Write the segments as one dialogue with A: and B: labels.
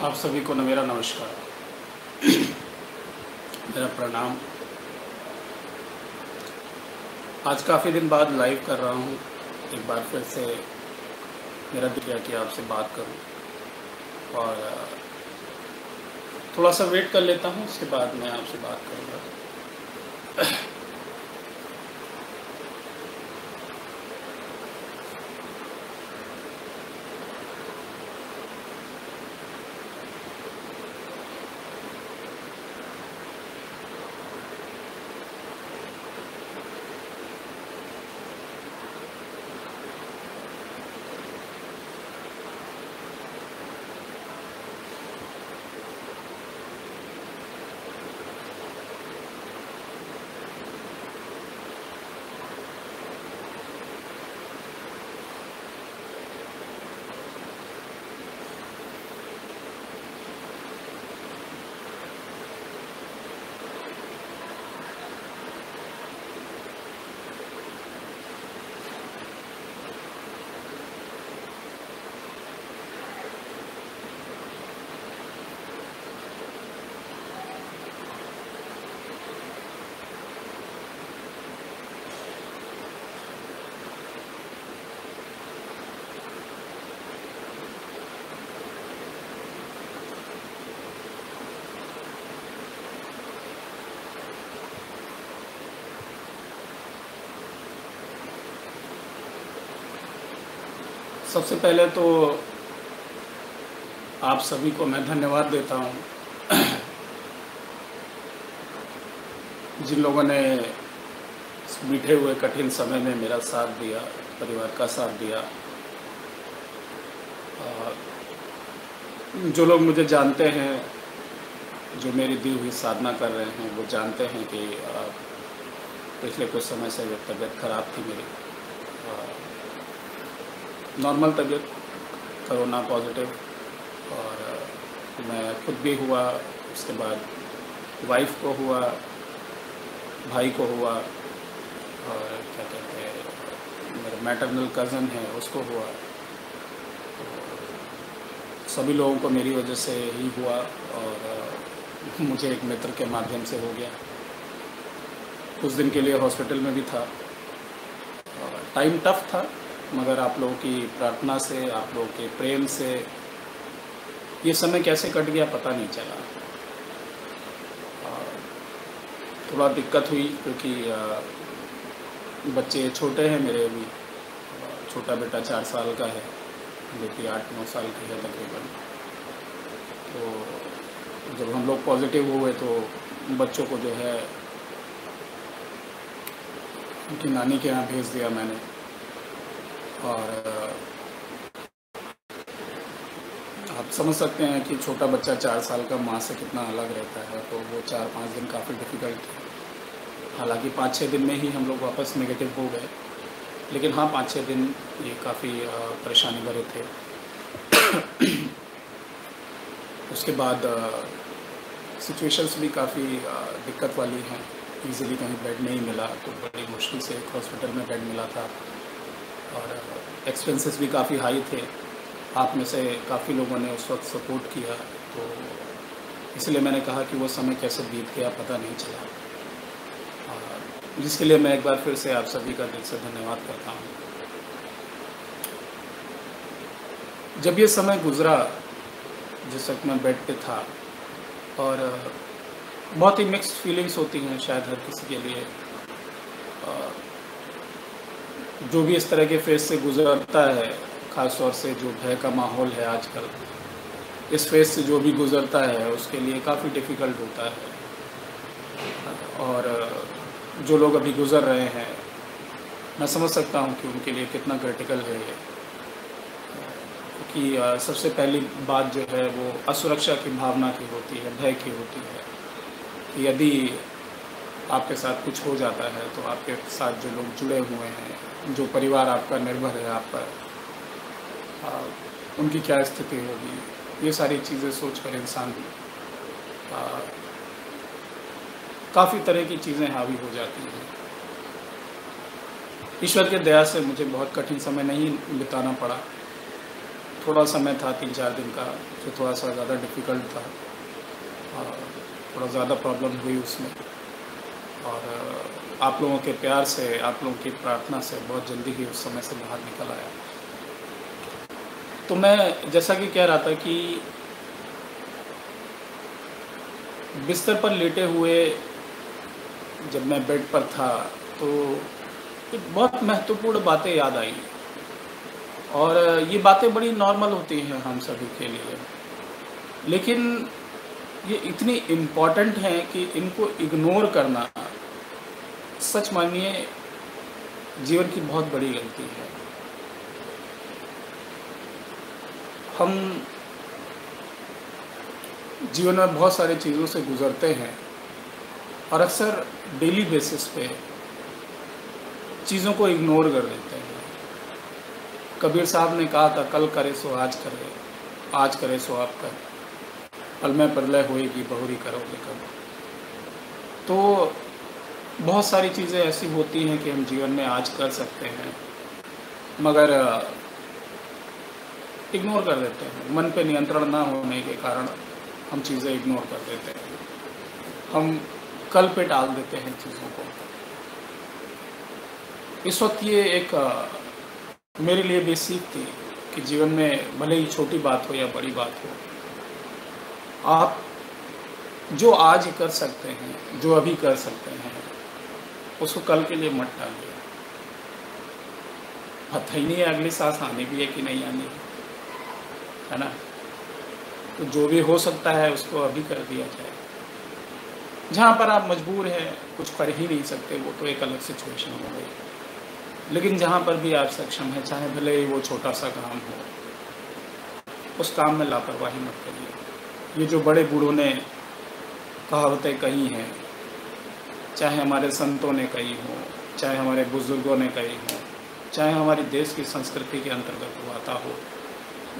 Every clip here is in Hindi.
A: आप सभी को मेरा नमस्कार। मेरा प्रणाम। आज काफ़ी दिन बाद लाइव कर रहा हूँ। एक बार फिर से मेरा दिल किया कि आपसे बात करूँ। और, थोड़ा सा वेट कर लेता हूँ, उसके बाद मैं आपसे बात करूँगा। सबसे पहले तो आप सभी को मैं धन्यवाद देता हूँ जिन लोगों ने बीठे हुए कठिन समय में मेरा साथ दिया, परिवार का साथ दिया। जो लोग मुझे जानते हैं, जो मेरी दी हुई साधना कर रहे हैं, वो जानते हैं कि पिछले कुछ समय से तबीयत खराब थी मेरी। नॉर्मल तबीयत करोना पॉजिटिव और मैं खुद भी हुआ, उसके बाद वाइफ को हुआ, भाई को हुआ, और क्या कहते हैं, मेरे मैटरनल कज़न है, उसको हुआ। सभी लोगों को मेरी वजह से ही हुआ, और मुझे एक मित्र के माध्यम से हो गया। कुछ दिन के लिए हॉस्पिटल में भी था। टाइम टफ था। मगर आप लोगों की प्रार्थना से, आप लोगों के प्रेम से, ये समय कैसे कट गया पता नहीं चला। थोड़ा दिक्कत हुई क्योंकि बच्चे छोटे हैं मेरे अभी। छोटा बेटा चार साल का है, बेटी आठ, नौ साल की है तकरीबन। तो जब हम लोग पॉजिटिव हुए तो बच्चों को जो है, उनकी नानी के यहाँ भेज दिया मैंने। और आप समझ सकते हैं कि छोटा बच्चा चार साल का माँ से कितना अलग रहता है तो वो चार पाँच दिन काफ़ी डिफ़िकल्ट थे हालाँकि पाँच छः दिन में ही हम लोग वापस नेगेटिव हो गए, लेकिन हाँ पाँच छः दिन ये काफ़ी परेशानी भरे थे। उसके बाद सिचुएशंस भी काफ़ी दिक्कत वाली हैं। इजीली कहीं बेड नहीं मिला तो बड़ी मुश्किल से एक हॉस्पिटल में बेड मिला था। और एक्सपेंसेस भी काफ़ी हाई थे। आप में से काफ़ी लोगों ने उस वक्त सपोर्ट किया तो इसलिए मैंने कहा कि वो समय कैसे बीत गया पता नहीं चला। जिसके लिए मैं एक बार फिर से आप सभी का दिल से धन्यवाद करता हूँ। जब ये समय गुज़रा, जिस वक्त मैं बेड पे था, और बहुत ही मिक्स्ड फीलिंग्स होती हैं शायद हर किसी के लिए जो भी इस तरह के फेस से गुजरता है, ख़ास तौर से जो भय का माहौल है आजकल, इस फेस से जो भी गुजरता है, उसके लिए काफ़ी डिफ़िकल्ट होता है। और, जो लोग अभी गुज़र रहे हैं, मैं समझ सकता हूँ कि उनके लिए कितना क्रिटिकल है ये। क्योंकि सबसे पहली बात जो है, वो असुरक्षा की भावना की होती है, भय की होती है। कि यदि आपके साथ कुछ हो जाता है तो आपके साथ जो लोग जुड़े हुए हैं जो परिवार आपका निर्भर है, आप पर उनकी क्या स्थिति होगी? ये सारी चीज़ें सोचकर इंसान काफ़ी तरह की चीज़ें हावी हो जाती हैं। ईश्वर के दया से मुझे बहुत कठिन समय नहीं बिताना पड़ा। थोड़ा समय था, तीन चार दिन का, जो थोड़ा सा ज़्यादा डिफ़िकल्ट था। थोड़ा ज़्यादा प्रॉब्लम हुई उसमें। और आप लोगों के प्यार से, आप लोगों की प्रार्थना से बहुत जल्दी ही उस समय से बाहर निकल आया। तो मैं जैसा कि कह रहा था कि बिस्तर पर लेटे हुए जब मैं बेड पर था तो एक बहुत महत्वपूर्ण बातें याद आई। और ये बातें बड़ी नॉर्मल होती हैं हम सभी के लिए। लेकिन ये इतनी इंपॉर्टेंट हैं कि इनको इग्नोर करना सच मानिए, जीवन की बहुत बड़ी गलती है। हम जीवन में बहुत सारी चीज़ों से गुज़रते हैं और अक्सर डेली बेसिस पे चीज़ों को इग्नोर कर देते हैं। कबीर साहब ने कहा था, कल करे सो आज करे आज करे सो आप कर। पल में प्रलय होएगी, बहुरी करोगे कब? तो बहुत सारी चीज़ें ऐसी होती हैं कि हम जीवन में आज कर सकते हैं, मगर इग्नोर कर देते हैं। मन पे नियंत्रण ना होने के कारण हम चीज़ें इग्नोर कर देते हैं। हम कल पे डाल देते हैं चीज़ों को। इस वक्त ये एक मेरे लिए भी सीख थी कि जीवन में भले ही छोटी बात हो या बड़ी बात हो, आप जो आज कर सकते हैं, जो अभी कर सकते हैं उसको कल के लिए मत डालिए पता ही नहीं है अगली सांस आनी भी है कि नहीं आनी। है ना? तो जो भी हो सकता है उसको अभी कर दिया जाए। जहाँ पर आप मजबूर हैं, कुछ कर ही नहीं सकते, वो तो एक अलग सिचुएशन हो गई। लेकिन जहाँ पर भी आप सक्षम हैं, चाहे भले ही वो छोटा सा काम हो, उस काम में लापरवाही मत करिए। ये जो बड़े बूढ़ों ने कहावतें कही हैं चाहे हमारे संतों ने कही हो, चाहे हमारे बुज़ुर्गों ने कही हो, चाहे हमारी देश की संस्कृति के अंतर्गत हुआ था हो,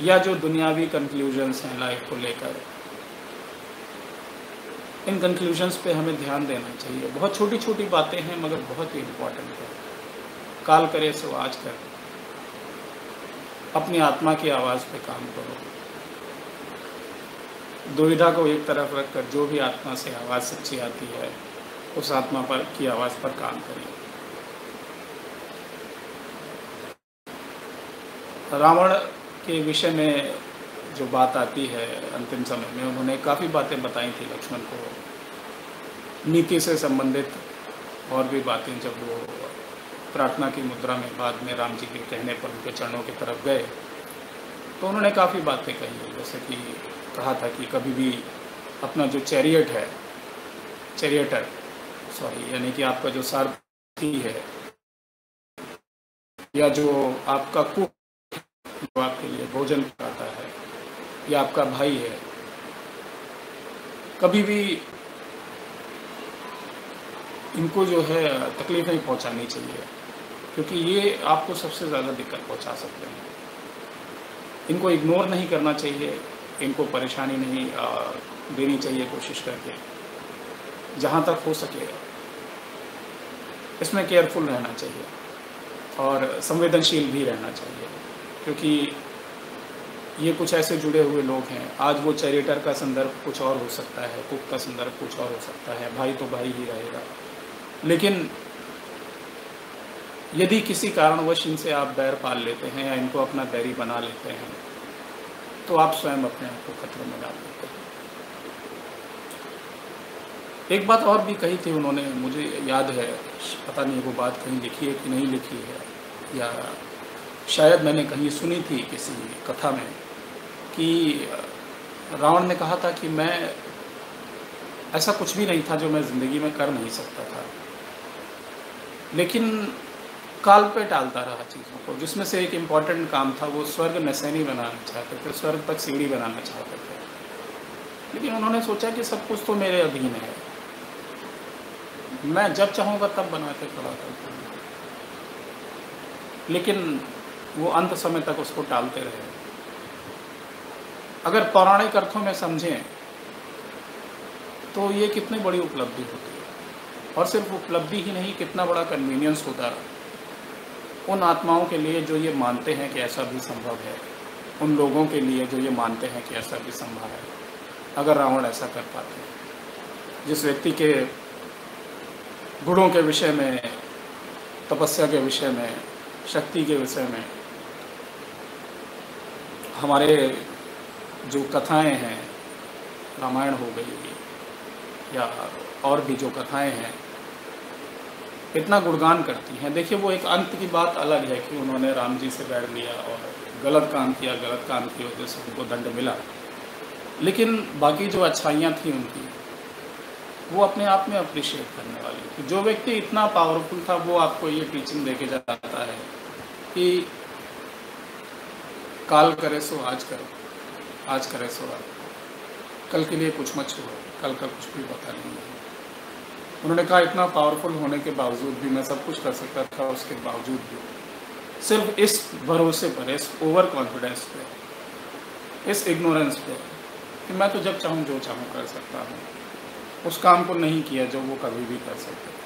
A: या जो दुनियावी कंक्लूजन्स हैं लाइफ को लेकर, इन कंक्लूजन्स पे हमें ध्यान देना चाहिए। बहुत छोटी छोटी बातें हैं, मगर बहुत ही इम्पोर्टेंट है। काल करे सो आज कर। अपनी आत्मा की आवाज़ पे काम करो। दुविधा को एक तरफ़ रखकर जो भी आत्मा से आवाज़ सच्ची आती है उस आत्मा पर की आवाज़ पर काम करें। रावण के विषय में जो बात आती है अंतिम समय में, उन्होंने काफ़ी बातें बताई थी लक्ष्मण को। नीति से संबंधित और भी बातें जब वो प्रार्थना की मुद्रा में बाद में राम जी के कहने पर उनके चरणों की तरफ़ गए तो उन्होंने काफ़ी बातें कही। जैसे कि कहा था कि कभी भी अपना जो चैरियट है चैरियटर सॉरी, यानी कि आपका जो सारथी है, या जो आपका कुक जो आपके लिए भोजन कराता है, या आपका भाई है, कभी भी इनको जो है तकलीफ़ नहीं पहुंचानी चाहिए, क्योंकि ये आपको सबसे ज़्यादा दिक्कत पहुँचा सकते हैं। इनको इग्नोर नहीं करना चाहिए, इनको परेशानी नहीं देनी चाहिए कोशिश करके, जहाँ तक हो सके। इसमें केयरफुल रहना चाहिए। और संवेदनशील भी रहना चाहिए। क्योंकि ये कुछ ऐसे जुड़े हुए लोग हैं। आज वो चैरिटर का संदर्भ कुछ और हो सकता है, कुक का संदर्भ कुछ और हो सकता है। भाई तो भाई ही रहेगा। लेकिन यदि किसी कारणवश इनसे आप बैर पाल लेते हैं या इनको अपना बैरी बना लेते हैं तो आप स्वयं अपने आप को खतरे में डाल हैं एक बात और भी कही थी उन्होंने, मुझे याद है, पता नहीं वो बात कहीं लिखी है कि नहीं लिखी है, या शायद मैंने कहीं सुनी थी किसी कथा में कि रावण ने कहा था कि मैं, ऐसा कुछ भी नहीं था जो मैं ज़िंदगी में कर नहीं सकता था। लेकिन काल पे टालता रहा चीज़ों को, जिसमें से एक इंपॉर्टेंट काम था, वो स्वर्ग नसैनी बनाना चाहते थे, स्वर्ग तक सीढ़ी बनाना चाहते थे। लेकिन उन्होंने सोचा कि सब कुछ तो मेरे अधीन है। मैं जब चाहूँगा तब बना के खड़ा करता हूँ। लेकिन वो अंत समय तक उसको टालते रहे। अगर पौराणिक अर्थों में समझें तो ये कितनी बड़ी उपलब्धि होती है। और सिर्फ़ उपलब्धि ही नहीं, कितना बड़ा कन्वीनियंस होता उन आत्माओं के लिए जो ये मानते हैं कि ऐसा भी संभव है। उन लोगों के लिए जो ये मानते हैं कि ऐसा भी संभव है। अगर रावण ऐसा कर पाते जिस व्यक्ति के गुणों के विषय में, तपस्या के विषय में, शक्ति के विषय में, हमारे जो कथाएँ हैं, रामायण हो गई या और भी जो कथाएँ हैं, इतना गुणगान करती हैं। देखिए, वो एक अंत की बात अलग है कि उन्होंने राम जी से बैठ लिया और गलत काम किया, गलत काम की वजह से उनको दंड मिला। लेकिन बाकी जो अच्छाइयाँ थी उनकी वो अपने आप में अप्रिशिएट करने वाली थी जो व्यक्ति इतना पावरफुल था, वो आपको ये टीचिंग देके जाता है कि काल करे सो आज करो, आज करे सो आज कल के लिए कुछ मत छोड़ो, कल का कुछ भी पता नहीं है। उन्होंने कहा, इतना पावरफुल होने के बावजूद भी मैं सब कुछ कर सकता था, उसके बावजूद भी। सिर्फ़ इस भरोसे पर, इस ओवर कॉन्फिडेंस पे, इस इग्नोरेंस पे कि मैं तो जब चाहूँ, जो चाहूँ कर सकता हूँ। उस काम को नहीं किया जो वो कभी भी कर सकते।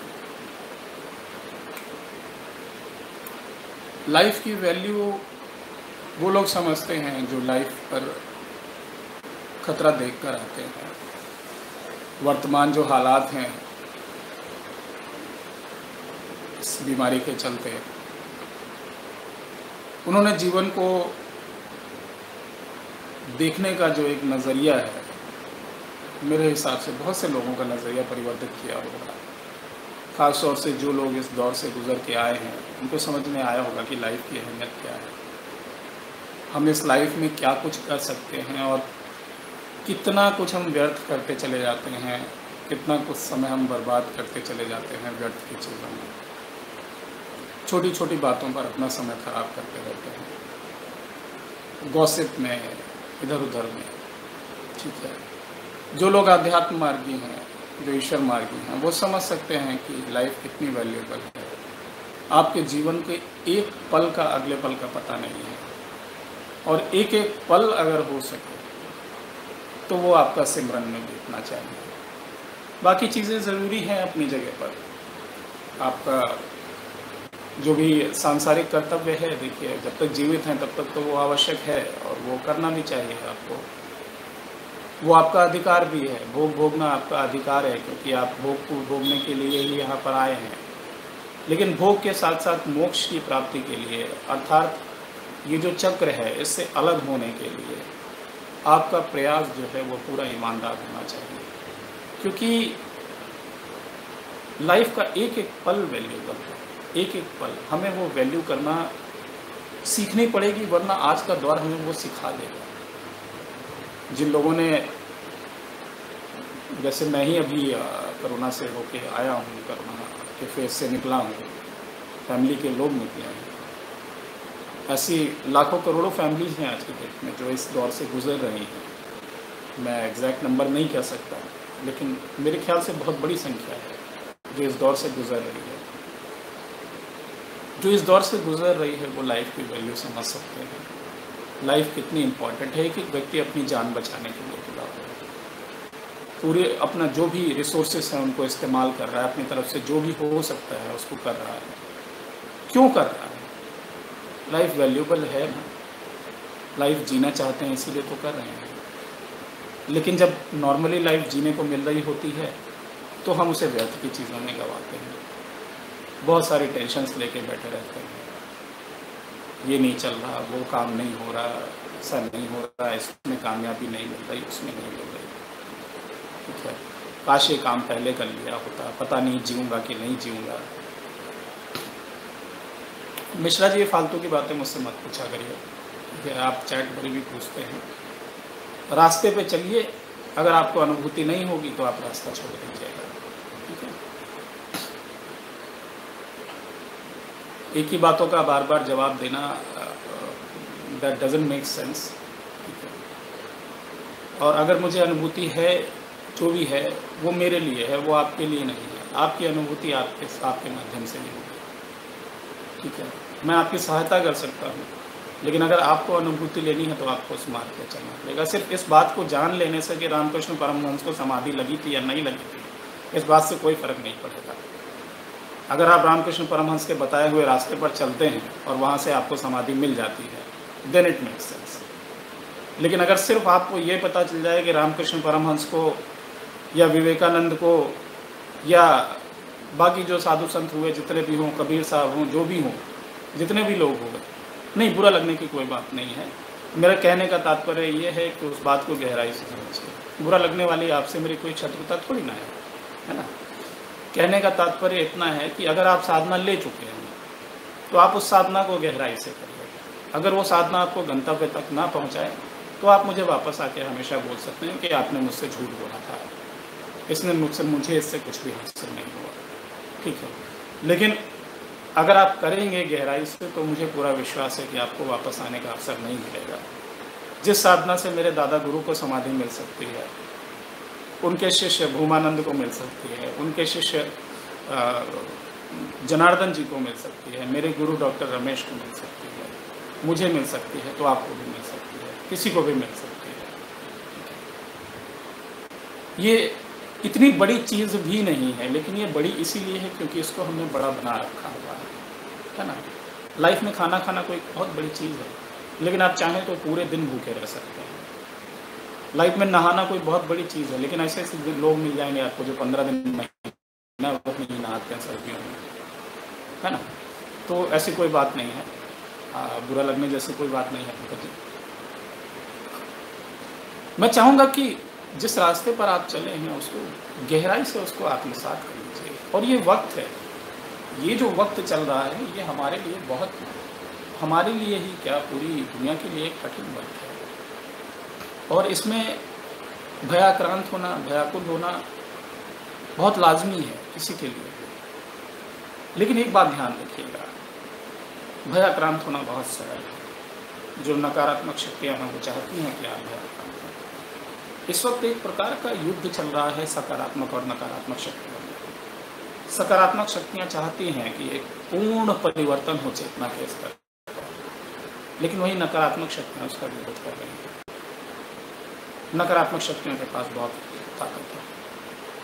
A: लाइफ की वैल्यू वो लोग समझते हैं जो लाइफ पर खतरा देख कर आते हैं। वर्तमान जो हालात हैं, इस बीमारी के चलते, उन्होंने जीवन को देखने का जो एक नज़रिया है मेरे हिसाब से बहुत से लोगों का नज़रिया परिवर्तित किया होगा। ख़ास तौर से जो लोग इस दौर से गुज़र के आए हैं, उनको समझ में आया होगा कि लाइफ की अहमियत क्या है। हम इस लाइफ में क्या कुछ कर सकते हैं और कितना कुछ हम व्यर्थ करते चले जाते हैं, कितना कुछ समय हम बर्बाद करते चले जाते हैं व्यर्थ की चीज़ों में। छोटी छोटी बातों पर अपना समय खराब करते रहते हैं। गौसिप में इधर उधर में, ठीक है? जो लोग आध्यात्म मार्गी हैं, जो ईश्वर मार्गी हैं, वो समझ सकते हैं कि लाइफ कितनी वैल्यूबल है। आपके जीवन के एक पल का अगले पल का पता नहीं है। और एक एक पल अगर हो सके तो वो आपका सिमरन में बीतना चाहिए। बाकी चीज़ें ज़रूरी हैं अपनी जगह पर। आपका जो भी सांसारिक कर्तव्य है, देखिए, जब तक जीवित हैं, तब तक तो वो आवश्यक है और वो करना भी चाहिए आपको। वो आपका अधिकार भी है, भोग भोगना आपका अधिकार है, क्योंकि आप भोग को भोगने के लिए ही यहाँ पर आए हैं। लेकिन भोग के साथ साथ मोक्ष की प्राप्ति के लिए, अर्थात ये जो चक्र है, इससे अलग होने के लिए आपका प्रयास जो है वो पूरा ईमानदार होना चाहिए। क्योंकि लाइफ का एक एक पल वैल्यूबल है एक एक पल। हमें वो वैल्यू करना सीखनी पड़ेगी, वरना आज का दौर हमें वो सिखा देगा। जिन लोगों ने, जैसे मैं ही अभी कोरोना से होके आया हूँ, कोरोना के फेस से निकला हूँ, फैमिली के लोग निकले हैं। ऐसी लाखों करोड़ों फैमिलीज़ हैं आज के डेट में जो इस दौर से गुजर रही हैं। मैं एग्जैक्ट नंबर नहीं कह सकता, लेकिन मेरे ख्याल से बहुत बड़ी संख्या है जो इस दौर से गुजर रही है। जो इस दौर से गुजर रही है, वो लाइफ की वैल्यू समझ सकते हैं। लाइफ कितनी इंपॉर्टेंट है कि व्यक्ति अपनी जान बचाने के लिए खुदा हो। पूरे अपना जो भी रिसोर्सेस हैं उनको इस्तेमाल कर रहा है, अपनी तरफ़ से जो भी हो सकता है, उसको कर रहा है। क्यों कर रहा है? लाइफ वैल्यूबल है ना? लाइफ जीना चाहते हैं इसीलिए तो कर रहे हैं। लेकिन जब नॉर्मली लाइफ जीने को मिल रही होती है तो हम उसे व्यर्थ की चीज़ों में गवाते हैं। बहुत सारी टेंशन्स लेके बैठे रहते हैं। ये नहीं चल रहा, वो काम नहीं हो रहा, ऐसा नहीं हो रहा, इसमें कामयाबी नहीं मिल रही, उसमें नहीं मिल रही। ठीक है? काश ये काम पहले कर लिया होता, पता नहीं जीऊँगा कि नहीं जीऊँगा। मिश्रा जी, ये फालतू की बातें मुझसे मत पूछा करिए। ठीक है, आप चैट पर भी पूछते हैं। रास्ते पे चलिए, अगर आपको अनुभूति नहीं होगी तो आप रास्ता छोड़ दीजिएगा ठीक है एक ही बातों का बार बार जवाब देना दैट डजेंट मेक सेंस और अगर मुझे अनुभूति है, जो भी है, वो मेरे लिए है, वो आपके लिए नहीं है। आपकी अनुभूति आपके आपके माध्यम से नहीं होगी। ठीक है? मैं आपकी सहायता कर सकता हूँ, लेकिन अगर आपको अनुभूति लेनी है तो आपको उस मार्ग पर चलना पड़ेगा। सिर्फ़ इस बात को जान लेने से कि रामकृष्ण परमहंस को समाधि लगी थी या नहीं लगी थी, इस बात से कोई फ़र्क नहीं पड़ेगा। अगर आप रामकृष्ण परमहंस के बताए हुए रास्ते पर चलते हैं और वहाँ से आपको समाधि मिल जाती है देन इट मेक्स सेंस लेकिन अगर सिर्फ़ आपको ये पता चल जाए कि रामकृष्ण परमहंस को या विवेकानंद को या बाकी जो साधु संत हुए, जितने भी हों, कबीर साहब हों, जो भी हों, जितने भी लोग हुए नहीं, बुरा लगने की कोई बात नहीं है। मेरा कहने का तात्पर्य ये है कि उस बात को गहराई से समझिए। बुरा लगने वाली आपसे मेरी कोई शत्रुता थोड़ी ना है है ना? कहने का तात्पर्य इतना है कि अगर आप साधना ले चुके हैं तो आप उस साधना को गहराई से करिए। अगर वो साधना आपको गंतव्य तक ना पहुँचाए तो आप मुझे वापस आके हमेशा बोल सकते हैं कि आपने मुझसे झूठ बोला था। इसने मुझसे, मुझे इससे कुछ भी हासिल नहीं हुआ। ठीक है। लेकिन अगर आप करेंगे गहराई से तो मुझे पूरा विश्वास है कि आपको वापस आने का अवसर नहीं मिलेगा। जिस साधना से मेरे दादा गुरु को समाधि मिल सकती है उनके शिष्य भूमानंद को मिल सकती है, उनके शिष्य जनार्दन जी को मिल सकती है, मेरे गुरु डॉक्टर रमेश को मिल सकती है, मुझे मिल सकती है तो आपको भी मिल सकती है, किसी को भी मिल सकती है। ये इतनी बड़ी चीज़ भी नहीं है, लेकिन ये बड़ी इसीलिए है क्योंकि इसको हमने बड़ा बना रखा हुआ है है ना? लाइफ में खाना खाना कोई बहुत बड़ी चीज़ है, लेकिन आप चाहें तो पूरे दिन भूखे रह सकते हैं। लाइफ में नहाना कोई बहुत बड़ी चीज़ है लेकिन ऐसे ऐसे लोग मिल जाएँगे आपको जो पंद्रह दिन महीना वो नहीं नहाते हैं सर्दियों में। है ना? तो ऐसी कोई बात नहीं है। आ, बुरा लगने जैसी कोई बात नहीं है मैं चाहूँगा कि जिस रास्ते पर आप चले हैं उसको गहराई से उसको आत्मसात कर लीजिए। और ये वक्त है। ये जो वक्त चल रहा है ये हमारे लिए बहुत हमारे लिए ही क्या पूरी दुनिया के लिए एक कठिन वक्त है। और इसमें भयाक्रांत होना, भयाकुल होना बहुत लाजमी है किसी के लिए। लेकिन एक बात ध्यान रखिएगा, भयाक्रांत होना बहुत सरल है। जो नकारात्मक शक्तियाँ हैं, वो चाहती हैं कि आप भयाक्रांत इस वक्त एक प्रकार का युद्ध चल रहा है सकारात्मक और नकारात्मक शक्तियों में। सकारात्मक शक्तियाँ चाहती हैं कि एक पूर्ण परिवर्तन हो चेतना के स्तर लेकिन वही नकारात्मक शक्तियाँ उसका विरोध कर रही हैं। नकारात्मक शक्तियों के पास बहुत ताकत है।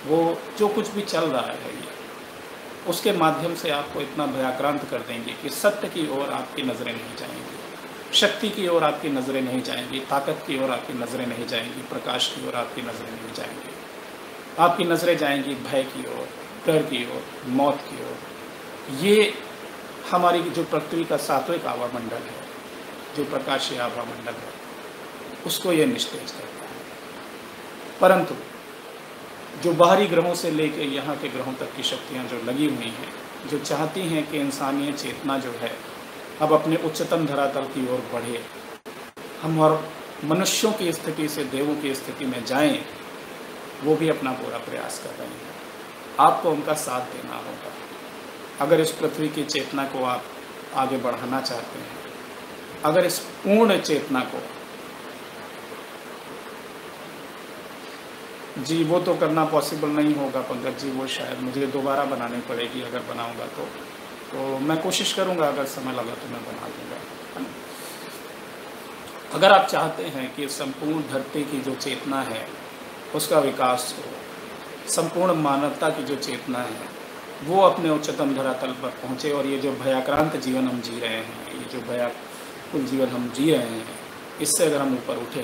A: वो जो कुछ भी चल रहा है ये उसके माध्यम से आपको इतना भयाक्रांत कर देंगे कि सत्य की ओर आपकी नज़रें नहीं जाएँगी। शक्ति की ओर आपकी नज़रें नहीं जाएँगी, ताकत की ओर आपकी नज़रें नहीं जाएँगी, प्रकाश की ओर आपकी नज़रें नहीं जाएँगी। आपकी नज़रें जाएँगी भय की ओर, डर की ओर, मौत की ओर। ये हमारी जो पृथ्वी का सात्विक आवामंडल है, जो प्रकाशीय आवामंडल है, उसको ये निस्तेज करता है। परंतु जो बाहरी ग्रहों से लेकर यहाँ के ग्रहों तक की शक्तियाँ जो लगी हुई हैं, जो चाहती हैं कि इंसानी चेतना जो है, अब अपने उच्चतम धरातल की ओर बढ़े। हम और मनुष्यों की स्थिति से देवों की स्थिति में जाएँ, वो भी अपना पूरा प्रयास कर रहे हैं। आपको उनका साथ देना होगा। अगर इस पृथ्वी की चेतना को आप आगे बढ़ाना चाहते हैं, अगर इस पूर्ण चेतना को जी, वो तो करना पॉसिबल नहीं होगा, पंकज जी, वो शायद मुझे दोबारा बनानी पड़ेगी अगर बनाऊँगा तो। तो मैं कोशिश करूँगा अगर समय लगा तो मैं बना दूँगा। अगर आप चाहते हैं कि संपूर्ण धरती की जो चेतना है, उसका विकास हो, संपूर्ण मानवता की जो चेतना है, वो अपने उच्चतम धरातल पर पहुँचे और ये जो भयाक्रांत जीवन हम जी रहे हैं, ये जो भयाकुल जीवन हम जी रहे हैं, इससे अगर हम ऊपर उठे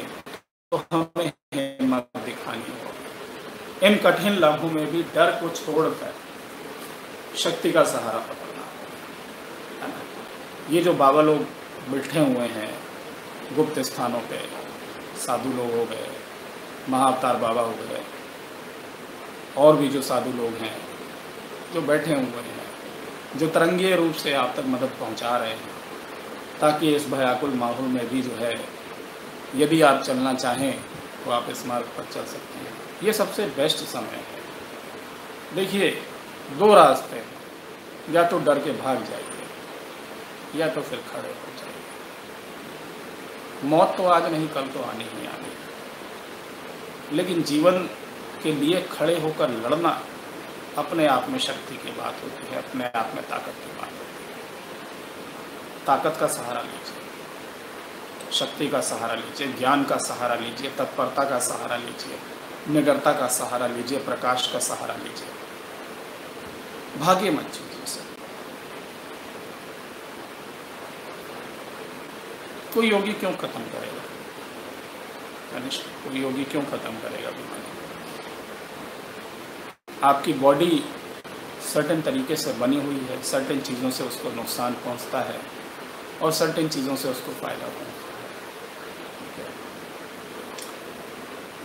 A: तो हमें हिम्मत दिखानी होगी। इन कठिन लम्हों में भी डर को छोड़कर शक्ति का सहारा पकड़ना। ये जो बाबा लोग बैठे हुए हैं, गुप्त स्थानों पे, साधु लोग हो गए, महाअवतार बाबा हो गए, और भी जो साधु लोग हैं, जो बैठे हुए हैं, जो तरंगीय रूप से आप तक मदद पहुँचा रहे हैं, ताकि इस भयाकुल माहौल में भी जो है, यदि आप चलना चाहें तो आप इस मार्ग पर चल सकते हैं। ये सबसे बेस्ट समय है। देखिए, दो रास्ते, या तो डर के भाग जाइए, या तो फिर खड़े हो जाइए। मौत तो आज नहीं, कल तो आनी ही आनी लेकिन जीवन के लिए खड़े होकर लड़ना अपने आप में शक्ति की बात होती है, अपने आप में ताकत की बात होती है। ताकत का सहारा लीजिए, शक्ति का सहारा लीजिए, ज्ञान का सहारा लीजिए, तत्परता का सहारा लीजिए। निगरता का सहारा लीजिए, प्रकाश का सहारा लीजिए। भाग्य मत कीजिए सर कोई योगी क्यों खत्म करेगा? कनिष्ठ, कोई योगी क्यों ख़त्म करेगा? बीमारी आपकी बॉडी सर्टन तरीके से बनी हुई है सर्टन चीज़ों से उसको नुकसान पहुँचता है, और सर्टन चीज़ों से उसको फ़ायदा पहुँचता है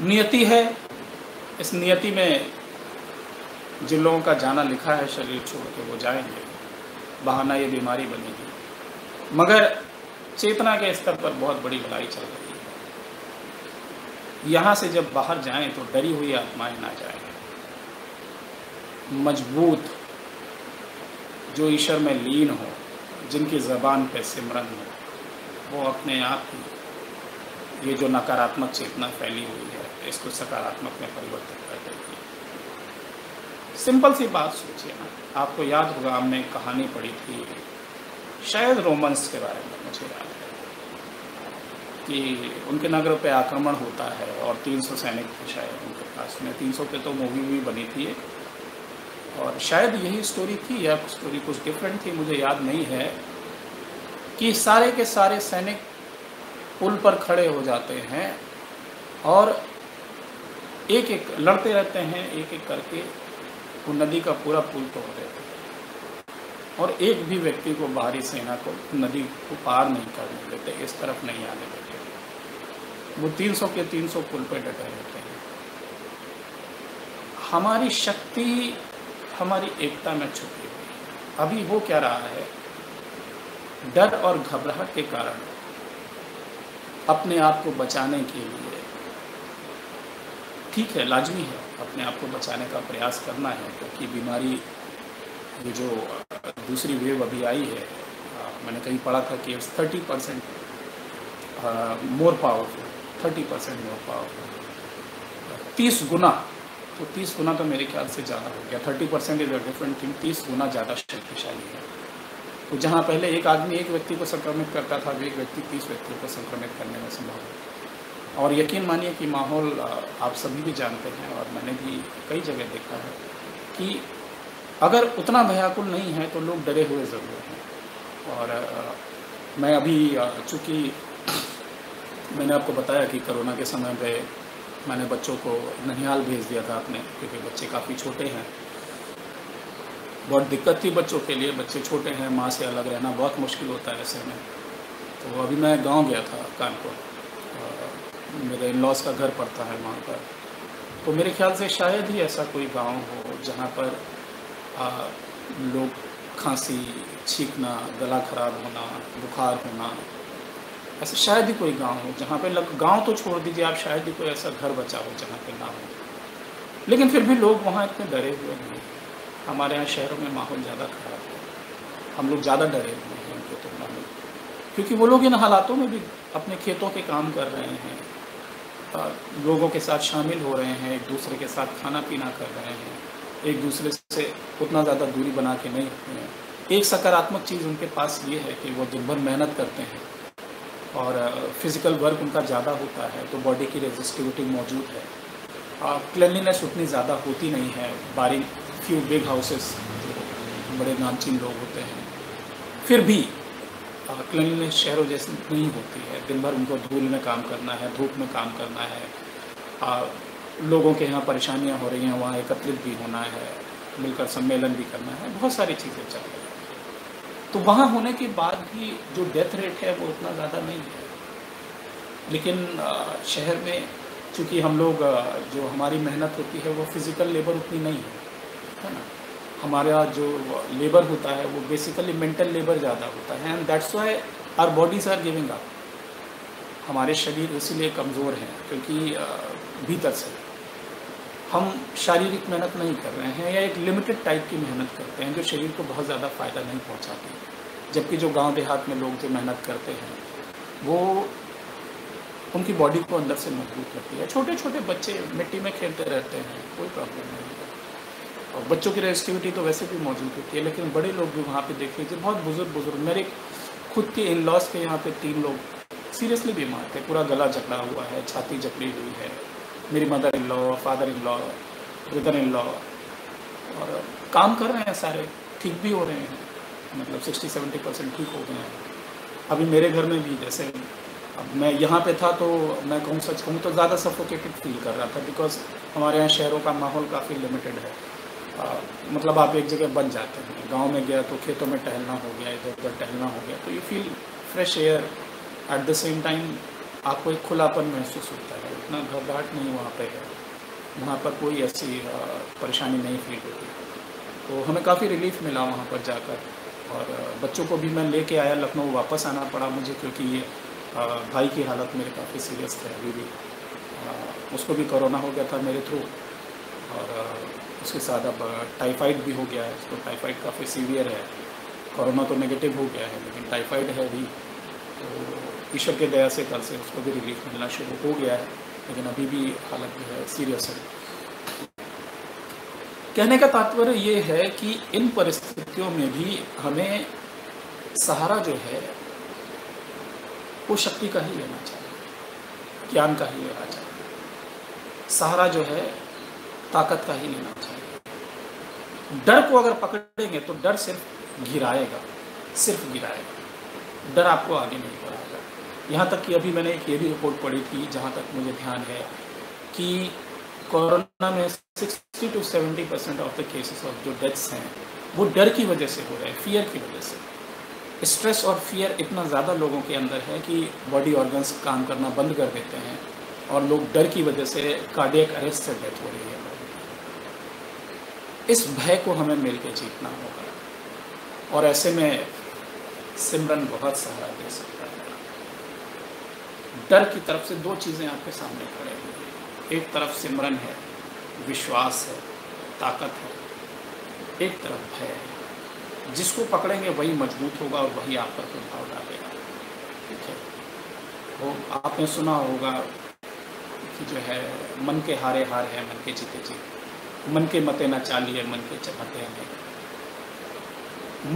A: नियति है। इस नियति में जिन लोगों का जाना लिखा है, शरीर छोड़ के वो जाएँगे। बहाना ये बीमारी बनेगी। मगर चेतना के स्तर पर बहुत बड़ी लड़ाई चल रही है। यहाँ से जब बाहर जाएँ तो डरी हुई आत्माएँ ना जाएँ। मज़बूत जो ईश्वर में लीन हो, जिनकी ज़बान पे सिमरन हो, वो अपने आप ये जो नकारात्मक चेतना फैली हुई है इसको सकारात्मक में परिवर्तित कर देगी सिंपल सी बात सोचिए ना, आपको याद होगा हमने कहानी पढ़ी थी, शायद रोमन्स के बारे में, मुझे याद है, कि उनके नगर पे आक्रमण होता है और 300 सैनिक थे शायद उनके पास। में 300 पे तो मूवी भी बनी थी और शायद यही स्टोरी थी या स्टोरी कुछ डिफरेंट थी, मुझे याद नहीं है, कि सारे के सारे सैनिक पुल पर खड़े हो जाते हैं और एक एक लड़ते रहते हैं एक एक करके वो नदी का पूरा पुल तोड़ देते हैं। और एक भी व्यक्ति को बाहरी सेना को नदी को पार नहीं करने देते, इस तरफ़ नहीं आने देते। वो 300 के 300 पुल पे डटे रहते हैं। हमारी शक्ति, हमारी एकता में छुपी हुई अभी वो क्या रहा है? डर और घबराहट के कारण अपने आप को बचाने के लिए ठीक है, लाजमी है। अपने आप को बचाने का प्रयास करना है, क्योंकि बीमारी ये जो दूसरी वेव अभी आई है मैंने कहीं पढ़ा था कि thirty percent more powerful thirty percent more powerful तीस गुना तो तीस गुना तो मेरे ख्याल से ज़्यादा हो गया। Thirty percent is a different thing तीस गुना ज़्यादा शक्तिशाली है। तो जहाँ पहले एक आदमी एक व्यक्ति को संक्रमित करता था एक व्यक्ति तीस व्यक्तियों को संक्रमित करने में संभव है। और यकीन मानिए कि माहौल आप सभी भी जानते हैं और मैंने भी कई जगह देखा है कि अगर उतना भयाकुल नहीं है तो लोग डरे हुए ज़रूर हैं। और मैं अभी चूँकि मैंने आपको बताया कि कोरोना के समय पे मैंने बच्चों को ननिहाल भेज दिया था आपने क्योंकि बच्चे काफ़ी छोटे हैं। बहुत दिक्कत थी बच्चों के लिए, बच्चे छोटे हैं, माँ से अलग रहना बहुत मुश्किल होता है ऐसे में। तो अभी मैं गाँव गया था कानपुर मेरे इन लॉज का घर पड़ता है वहाँ पर। तो मेरे ख्याल से शायद ही ऐसा कोई गाँव हो जहाँ पर आ, लोग खांसी छींकना गला खराब होना बुखार होना ऐसा शायद ही कोई गाँव हो जहाँ पे लग गाँव तो छोड़ दीजिए आप शायद ही कोई ऐसा घर बचा हो जहाँ पे ना हो। लेकिन फिर भी लोग वहाँ इतने डरे हुए हैं। हमारे यहाँ शहरों में माहौल ज़्यादा खराब है। हम लोग ज़्यादा डरे हुए हैं उनके तुलना में। क्योंकि वो लोग इन हालातों में भी अपने खेतों के काम कर रहे हैं। लोगों के साथ शामिल हो रहे हैं, एक दूसरे के साथ खाना पीना कर रहे हैं, एक दूसरे से उतना ज़्यादा दूरी बना के नहीं रखते हैं। एक सकारात्मक चीज़ उनके पास ये है कि वो दिन भर मेहनत करते हैं और फ़िज़िकल वर्क उनका ज़्यादा होता है तो बॉडी की रेजिस्टिविटी मौजूद है। क्लिनलीनेस उतनी ज़्यादा होती नहीं है बारी फ्यू बिग हाउसेस बड़े नामचीन लोग होते हैं। फिर भी क्लिनलीनेस शहरों जैसी नहीं होती है। दिन भर उनको धूल में काम करना है धूप में काम करना है। आ, लोगों के यहाँ परेशानियाँ हो रही हैं वहाँ एकत्रित भी होना है मिलकर सम्मेलन भी करना है बहुत सारी चीज़ें चल रही हैं। तो वहाँ होने के बाद भी जो डेथ रेट है वो उतना ज़्यादा नहीं है। लेकिन शहर में चूँकि हम लोग जो हमारी मेहनत होती है वो फ़िज़िकल लेबर उतनी नहीं है है ना? हमारा जो लेबर होता है, वो बेसिकली मेंटल लेबर ज़्यादा होता है। And that's why our bodies are giving up हमारे शरीर इसीलिए कमज़ोर हैं, क्योंकि भीतर से। हम शारीरिक मेहनत नहीं कर रहे हैं या एक लिमिटेड टाइप की मेहनत करते हैं, जो शरीर को बहुत ज़्यादा फ़ायदा नहीं पहुंचाती। जबकि जो गाँव देहात में लोग जो मेहनत करते हैं, वो उनकी बॉडी को अंदर से मज़बूत रखती है। छोटे छोटे बच्चे मिट्टी में खेलते रहते हैं, कोई प्रॉब्लम नहीं है। और बच्चों की रेजिस्टिविटी तो वैसे भी मौजूद होती है, लेकिन बड़े लोग भी वहाँ पे देख लीजिए बहुत बुज़ुर्ग बुज़ुर्ग, मेरे खुद के इन लॉस के यहाँ पे तीन लोग सीरियसली बीमार थे। पूरा गला जकड़ा हुआ है, छाती जकड़ी हुई है। मेरी mother in law father in law brother in law और काम कर रहे हैं सारे, ठीक भी हो रहे हैं मतलब सिक्सटी सेवेंटी परसेंट ठीक हो गए हैं। अभी मेरे घर में भी जैसे, अब मैं यहाँ पे था तो मैं कहूँ सच कहूँ तो ज़्यादा सफोकेटेड फील कर रहा था बिकॉज़ हमारे यहाँ शहरों का माहौल काफ़ी लिमिटेड है। आ, मतलब आप एक जगह बन जाते हैं। गाँव में गया तो खेतों में टहलना हो गया इधर उधर टहलना हो गया तो you feel fresh air at the same time आपको एक खुलापन महसूस होता है। इतना घबराहट नहीं वहाँ पे है। वहाँ पर कोई ऐसी परेशानी नहीं फील होती। तो हमें काफ़ी रिलीफ मिला वहाँ पर जाकर। और बच्चों को भी मैं लेके आया। लखनऊ वापस आना पड़ा मुझे क्योंकि ये भाई की हालत मेरे काफ़ी सीरियस थे अभी भी। उसको भी कोरोना हो गया था मेरे थ्रू और उसके साथ अब टाइफाइड भी हो गया है उसको टाइफाइड काफ़ी सीवियर है। कोरोना तो नेगेटिव हो गया है, लेकिन टाइफाइड है भी। तो ईश्वर के दया से कल से उसको भी रिलीफ मिलना शुरू हो गया है, लेकिन अभी भी हालत जो है सीरियस है। कहने का तात्पर्य ये है कि इन परिस्थितियों में भी हमें सहारा जो है, वो शक्ति का ही लेना चाहिए, ज्ञान का ही लेना चाहिए। सहारा जो है ताकत का ही लेना चाहिए डर को अगर पकड़ेंगे तो डर सिर्फ़ गिराएगा सिर्फ़ गिराएगा। डर आपको आगे नहीं बढ़ाएगा। यहाँ तक कि अभी मैंने एक ये भी रिपोर्ट पढ़ी थी, जहाँ तक मुझे ध्यान है कि कोरोना में 60 to 70 percent of the cases of जो डेथ्स हैं, वो डर की वजह से हो रहे हैं फियर की वजह से। स्ट्रेस और फियर इतना ज़्यादा लोगों के अंदर है कि बॉडी ऑर्गन्स काम करना बंद कर देते हैं और लोग डर की वजह से कार्डियक अरेस्ट से डेथ हो रही है। इस भय को हमें मिल के जीतना होगा। और ऐसे में सिमरन बहुत सहारा दे सकता है। डर की तरफ़ से दो चीज़ें आपके सामने खड़े हुए एक तरफ़ सिमरन है, विश्वास है, ताकत है। एक तरफ़ भय है। जिसको पकड़ेंगे वही मज़बूत होगा और वही आप पर प्रभाव डालेगा। ठीक है? वो आपने सुना होगा कि जो है, मन के हारे हार है, मन के जीते जीत। मन के मते न चालिए, मन के चमते हैं।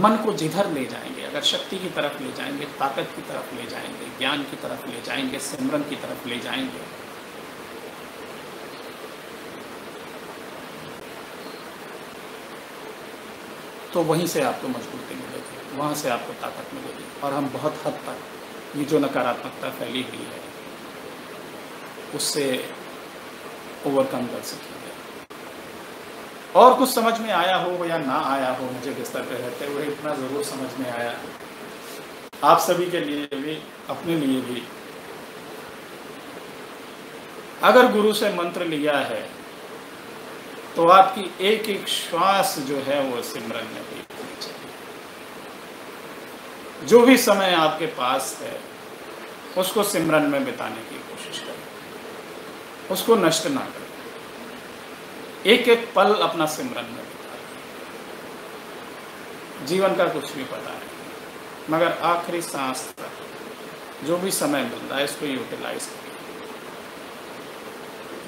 A: मन को जिधर ले जाएँगे, अगर शक्ति की तरफ़ ले जाएँगे, ताकत की तरफ़ ले जाएँगे, ज्ञान की तरफ़ ले जाएँगे, सिमरन की तरफ़ ले जाएँगे तो वहीं से आपको मजबूती मिलेगी, वहाँ से आपको ताकत मिलेगी। और हम बहुत हद तक, ये जो नकारात्मकता फैली हुई है, उससे ओवरकम कर सकेंगे और कुछ समझ में आया हो या ना आया हो, मुझे बिस्तर पे रहते हुए इतना ज़रूर समझ में आया। आप सभी के लिए भी, अपने लिए भी। अगर गुरु से मंत्र लिया है तो आपकी एक एक श्वास जो है वो सिमरन में भी चाहिए। जो भी समय आपके पास है, उसको सिमरन में बिताने की कोशिश करें। उसको नष्ट ना करें। एक एक पल अपना सिमरन में बिता जीवन का कुछ भी पता नहीं। मगर आखिरी सांस तक, जो भी समय मिल रहा है, इसको यूटिलाइज करें।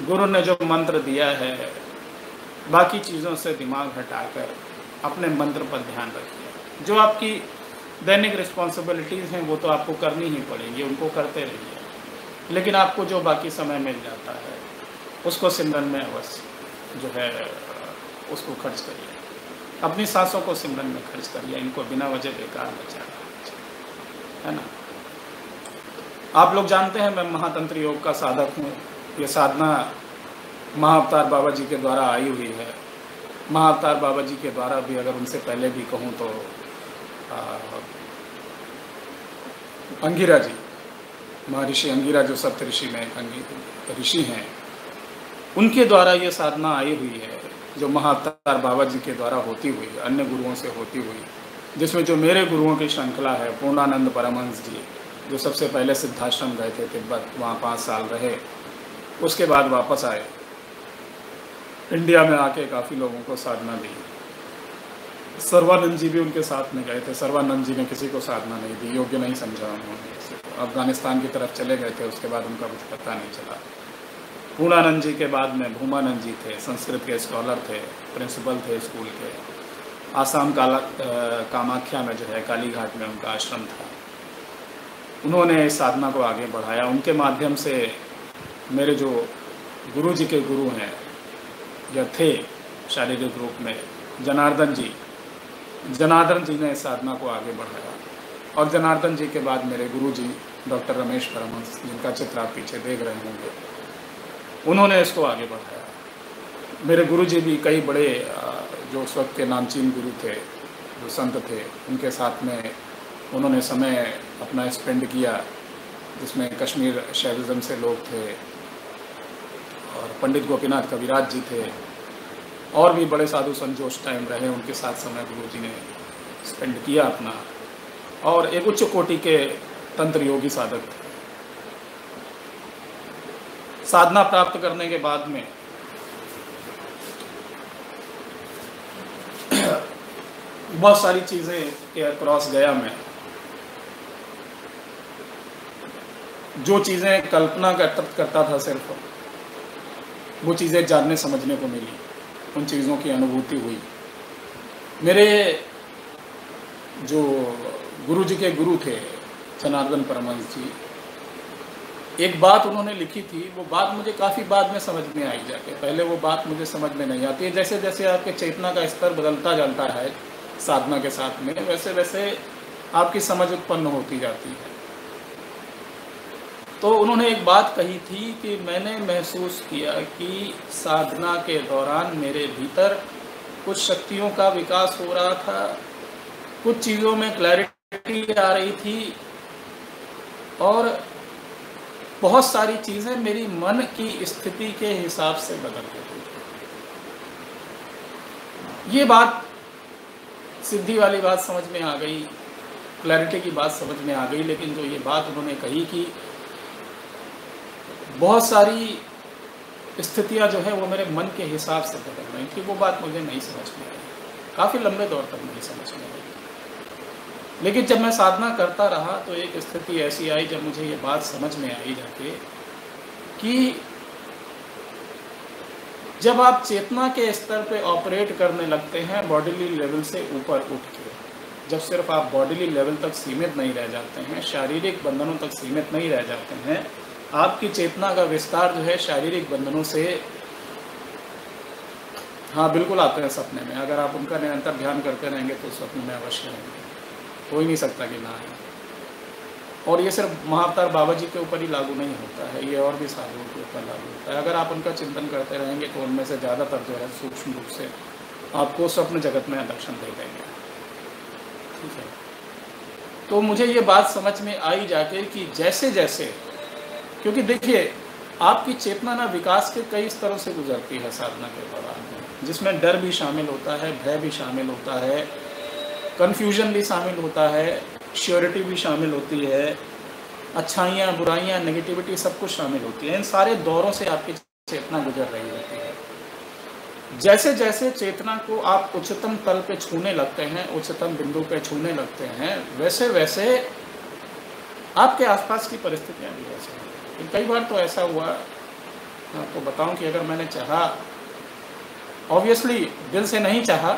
A: गुरु ने जो मंत्र दिया है, बाकी चीज़ों से दिमाग हटाकर अपने मंत्र पर ध्यान रखिए। जो आपकी दैनिक रिस्पॉन्सिबिलिटीज़ हैं, वो तो आपको करनी ही पड़ेगी, उनको करते रहिए। लेकिन आपको जो बाकी समय मिल जाता है, उसको सिमरन में अवश्य जो है, उसको खर्च करिए। अपनी सांसों को सिमरन में खर्च करिए, इनको बिना वजह बेकार बचा है ना? आप लोग जानते हैं, मैं महातंत्र योग का साधक हूँ। ये साधना महाअवतार बाबा जी के द्वारा आई हुई है। महाअवतार बाबा जी के द्वारा भी अगर उनसे पहले भी कहूँ तो अंगिरा जी, महर्षि अंगिरा जो सप्त ऋषि में ऋषि हैं उनके द्वारा ये साधना आई हुई है, जो महाअवतार बाबा जी के द्वारा होती हुई, अन्य गुरुओं से होती हुई, जिसमें जो मेरे गुरुओं की श्रृंखला है, पूर्णानंद परमहंस जी, जो सबसे पहले सिद्धाश्रम गए थे, तिब्बत, वहाँ पाँच साल रहे, उसके बाद वापस आए। इंडिया में आके काफ़ी लोगों को साधना दी। सर्वानंद जी भी उनके साथ में गए थे, सर्वानंद जी ने किसी को साधना नहीं दी, योग्य नहीं समझा उन्होंने। अफ़गानिस्तान की तरफ़ चले गए थे, उसके बाद उनका कुछ पता नहीं चला। पूर्णानंद जी के बाद में भूमानंद जी थे, संस्कृत के स्कॉलर थे प्रिंसिपल थे स्कूल के। आसाम काला कामाख्या में जो है काली घाट में उनका आश्रम था। उन्होंने इस साधना को आगे बढ़ाया। उनके माध्यम से मेरे जो गुरु जी के गुरु हैं, या थे शारीरिक रूप में, जनार्दन जी जनार्दन जी ने इस साधना को आगे बढ़ाया। और जनार्दन जी के बाद मेरे गुरु जी डॉक्टर रमेश परमहंस, जिनका चित्र आप पीछे देख रहे होंगे उन्होंने इसको आगे बढ़ाया। मेरे गुरु जी भी कई बड़े जो उस वक्त के नामचीन गुरु थे, जो संत थे, उनके साथ में उन्होंने समय अपना स्पेंड किया, जिसमें कश्मीर शैविज़म से लोग थे और पंडित गोपीनाथ कविराज जी थे और भी बड़े साधु संत जो उस टाइम रहे, उनके साथ समय गुरु जी ने स्पेंड किया अपना। और एक उच्च कोटि के तंत्र योगी साधक थे। साधना प्राप्त करने के बाद में। बहुत सारी चीज़ें क्रॉस गया मैं। जो चीज़ें कल्पना करता था सिर्फ़, वो चीज़ें जानने, समझने को मिली। उन चीज़ों की अनुभूति हुई। मेरे जो गुरु जी के गुरु थे जनार्दन परमहंस जी एक बात उन्होंने लिखी थी, वो बात मुझे काफ़ी बाद में समझ में आई जाके। पहले वो बात मुझे समझ में नहीं आती है। जैसे जैसे आपके चेतना का स्तर बदलता जाता है साधना के साथ में वैसे वैसे आपकी समझ उत्पन्न होती जाती है। तो उन्होंने एक बात कही थी कि मैंने महसूस किया कि साधना के दौरान मेरे भीतर कुछ शक्तियों का विकास हो रहा था। कुछ चीज़ों में क्लैरिटी आ रही थी और बहुत सारी चीज़ें मेरी मन की स्थिति के हिसाब से बदल गई ये बात सिद्धि वाली बात समझ में आ गई क्लैरिटी की बात समझ में आ गई, लेकिन जो ये बात उन्होंने कही कि बहुत सारी स्थितियाँ जो है वो मेरे मन के हिसाब से बदल रही थी वो बात मुझे नहीं समझ में आई। काफ़ी लंबे दौर तक मुझे समझ में आई। लेकिन जब मैं साधना करता रहा तो एक स्थिति ऐसी आई जब मुझे ये बात समझ में आई जाके कि जब आप चेतना के स्तर पे ऑपरेट करने लगते हैं बॉडीली लेवल से ऊपर उठ के, जब सिर्फ़ आप बॉडीली लेवल तक सीमित नहीं रह जाते हैं, शारीरिक बंधनों तक सीमित नहीं रह जाते हैं, आपकी चेतना का विस्तार जो है शारीरिक बंधनों से हाँ बिल्कुल आते हैं सपने में। अगर आप उनका निरंतर ध्यान करते रहेंगे तो सपने में अवश्य रहेंगे। हो ही नहीं सकता कि ना है और ये सिर्फ़ महावतार बाबा जी के ऊपर ही लागू नहीं होता है, ये और भी साधुओं के ऊपर लागू होता है। अगर आप उनका चिंतन करते रहेंगे तो उनमें से ज़्यादातर जो है सूक्ष्म रूप से आपको स्वप्न जगत में दर्शन दे देंगे। ठीक है? तो मुझे ये बात समझ में आई जाके कि जैसे जैसे क्योंकि देखिए, आपकी चेतना ना विकास के कई स्तरों से गुजरती है साधना के दौरान, जिसमें डर भी शामिल होता है, भय भी शामिल होता है कन्फ्यूज़न भी शामिल होता है श्योरिटी भी शामिल होती है, अच्छाइयाँ, बुराइयाँ नेगेटिविटी सब कुछ शामिल होती है। इन सारे दौरों से आपकी चेतना गुजर रही होती है। जैसे जैसे चेतना को आप उच्चतम तल पे छूने लगते हैं, उच्चतम बिंदु पे छूने लगते हैं वैसे वैसे आपके आसपास की परिस्थितियाँ भी वैसे कई बार तो ऐसा हुआ, मैं आपको बताऊँ कि अगर मैंने चाहा ऑब्वियसली दिल से नहीं चाहा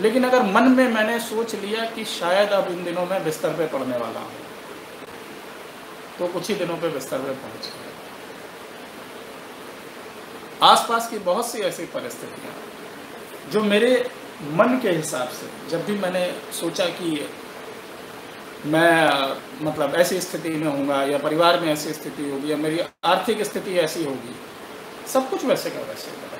A: लेकिन अगर मन में मैंने सोच लिया कि शायद अब इन दिनों में बिस्तर पे पड़ने वाला हूँ तो कुछ ही दिनों पे बिस्तर पे पहुँच गया। आसपास की बहुत सी ऐसी परिस्थितियाँ जो मेरे मन के हिसाब से, जब भी मैंने सोचा कि मैं मतलब ऐसी स्थिति में होऊँगा या परिवार में ऐसी स्थिति होगी या मेरी आर्थिक स्थिति ऐसी होगी, सब कुछ वैसे का वैसे होगा।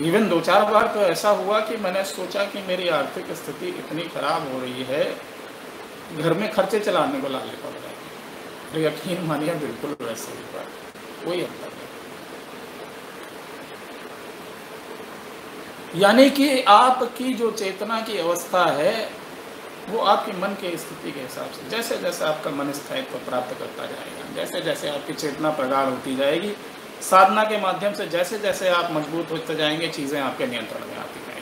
A: इवन दो चार बार तो ऐसा हुआ कि मैंने सोचा कि मेरी आर्थिक स्थिति इतनी खराब हो रही है, घर में खर्चे चलाने को लाले पड़ रहे हैं। तो यकीन मानिए, बिल्कुल वैसे ही बात वही अंतर है यानी कि आपकी जो चेतना की अवस्था है, वो आपके मन के स्थिति के हिसाब से जैसे जैसे आपका मन स्थायित्व प्राप्त करता जाएगा जैसे जैसे आपकी चेतना प्रगाढ़ होती जाएगी साधना के माध्यम से जैसे जैसे आप मज़बूत होते जाएँगे, चीज़ें आपके नियंत्रण में आती जाएँगी।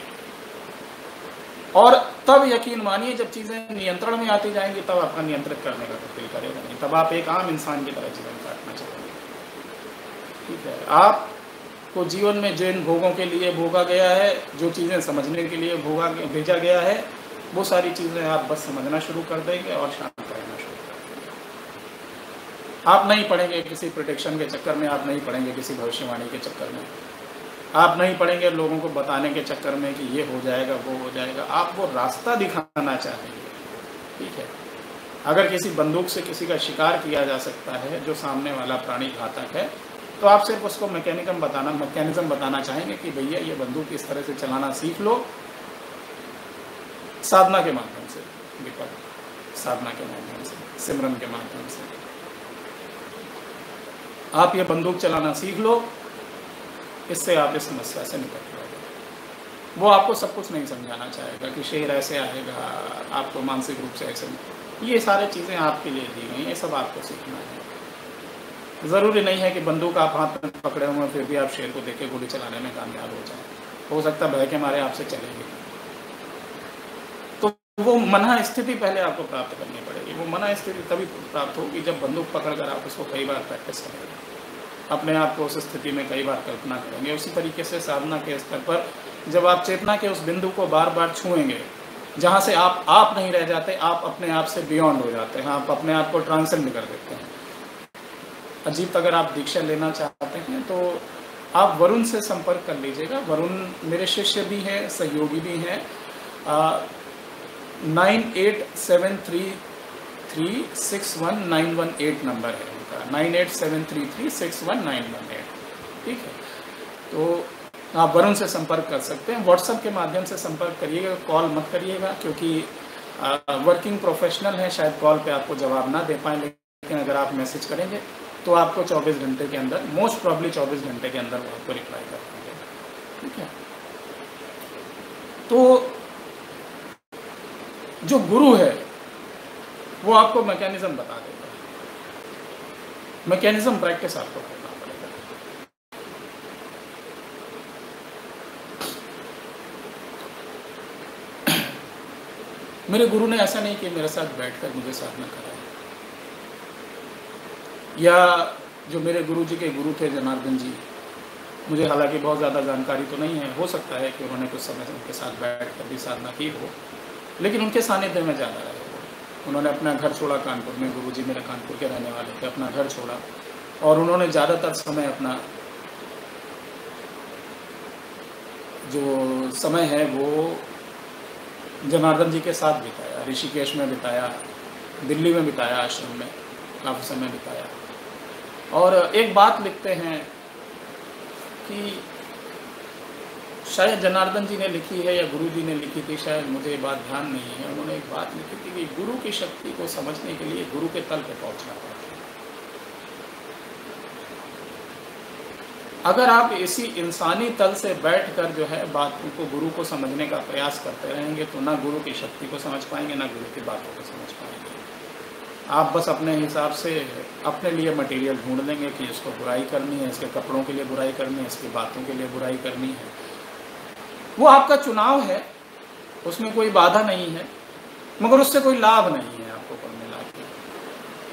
A: और तब यकीन मानिए, जब चीज़ें नियंत्रण में आती जाएँगी, तब आपका नियंत्रित करने का दिल करेगा नहीं तब आप एक आम इंसान की तरह जीवन काटना चाहेंगे। ठीक है? आपको जीवन में जिन भोगों के लिए भोगा गया है, जो चीज़ें समझने के लिए भोगा भेजा गया है, वो सारी चीज़ें आप बस समझना शुरू कर देंगे और शांत शुरू आप नहीं पढ़ेंगे किसी प्रोटेक्शन के चक्कर में, आप नहीं पढ़ेंगे किसी भविष्यवाणी के चक्कर में। आप नहीं पढ़ेंगे लोगों को बताने के चक्कर में कि ये हो जाएगा, वो हो जाएगा। आप वो रास्ता दिखाना चाहेंगे। ठीक है? अगर किसी बंदूक से किसी का शिकार किया जा सकता है, जो सामने वाला प्राणी घातक है तो आप सिर्फ़ उसको मैकेनिज्म बताना मैकेनिज्म बताना चाहेंगे कि भैया, ये बंदूक इस तरह से चलाना सीख लो। साधना के माध्यम से दीपक साधना के माध्यम से, सिमरन के माध्यम से। आप ये बंदूक चलाना सीख लो, इससे आप इस समस्या से निकल वो आपको सब कुछ नहीं समझाना चाहेगा कि शेर ऐसे आएगा, आपको मानसिक रूप से ऐसे ये सारे चीज़ें आपके लिए दी गई ये सब आपको सीखना है। ज़रूरी नहीं है कि बंदूक आप हाथ में पकड़े हुए फिर भी आप शेर को देखे गोली चलाने में कामयाब हो जाए। हो सकता है भय के मारे आपसे चलेंगे। तो वो मना स्थिति पहले आपको प्राप्त करनी पड़ेगी वो मना स्थिति तभी प्राप्त होगी जब बंदूक पकड़ कर आप उसको कई बार प्रैक्टिस करेंगे। अपने आप को उस स्थिति में कई बार कल्पना करेंगे। उसी तरीके से साधना के स्तर पर जब आप चेतना के उस बिंदु को बार बार छुएँगे, जहाँ से आप आप नहीं रह जाते, आप अपने आप से बियॉन्ड हो जाते हैं। आप अपने आप को ट्रांसेंड कर देते हैं। अजीब अगर आप दीक्षा लेना चाहते हैं तो आप वरुण से संपर्क कर लीजिएगा। वरुण मेरे शिष्य भी हैं, सहयोगी भी हैं। Nine eight seven three three six one nine one eight number है उनका। Nine eight seven three three six one nine one eight ठीक है? तो आप वरुण से संपर्क कर सकते हैं। व्हाट्सएप के माध्यम से संपर्क करिएगा, कॉल मत करिएगा, क्योंकि वर्किंग प्रोफेशनल है, शायद कॉल पे आपको जवाब ना दे पाए, लेकिन अगर आप मैसेज करेंगे तो आपको 24 घंटे के अंदर मोस्ट प्रॉब्ली 24 घंटे के अंदर वो आपको रिप्लाई कर देंगे। ठीक है? तो जो गुरु है वो आपको मैकेनिज्म बता देगा। मैकेनिज्म प्रैक्टिस आपको करना मेरे गुरु ने ऐसा नहीं किया, मेरे साथ बैठकर मुझे साधना कराया। या जो मेरे गुरु जी के गुरु थे, जनार्दन जी, मुझे हालाँकि बहुत ज़्यादा जानकारी तो नहीं है। हो सकता है कि उन्होंने कुछ समय उनके साथ बैठ कर भी साधना की हो, लेकिन उनके सानिध्य में ज़्यादा रहे। उन्होंने अपना घर छोड़ा कानपुर में गुरु जी मेरे कानपुर के रहने वाले थे, अपना घर छोड़ा। और उन्होंने ज़्यादातर समय अपना जो समय है वो जनार्दन जी के साथ बिताया, ऋषिकेश में बिताया, दिल्ली में बिताया, आश्रम में काफ़ी समय बिताया। और एक बात लिखते हैं कि शायद जनार्दन जी ने लिखी है या गुरु जी ने लिखी थी, शायद मुझे ये बात ध्यान नहीं है। उन्होंने एक बात लिखी थी कि गुरु की शक्ति को समझने के लिए गुरु के तल पर पहुँचना पड़ता है। अगर आप इसी इंसानी तल से बैठकर जो है बात को गुरु को समझने का प्रयास करते रहेंगे तो ना गुरु की शक्ति को समझ पाएँगे, ना गुरु की बातों को समझ पाएँगे। आप बस अपने हिसाब से अपने लिए मटेरियल ढूंढ लेंगे कि इसको बुराई करनी है, इसके कपड़ों के लिए बुराई करनी है, इसकी बातों के लिए बुराई करनी है। वो आपका चुनाव है, उसमें कोई बाधा नहीं है, मगर उससे कोई लाभ नहीं है आपको कुल मिला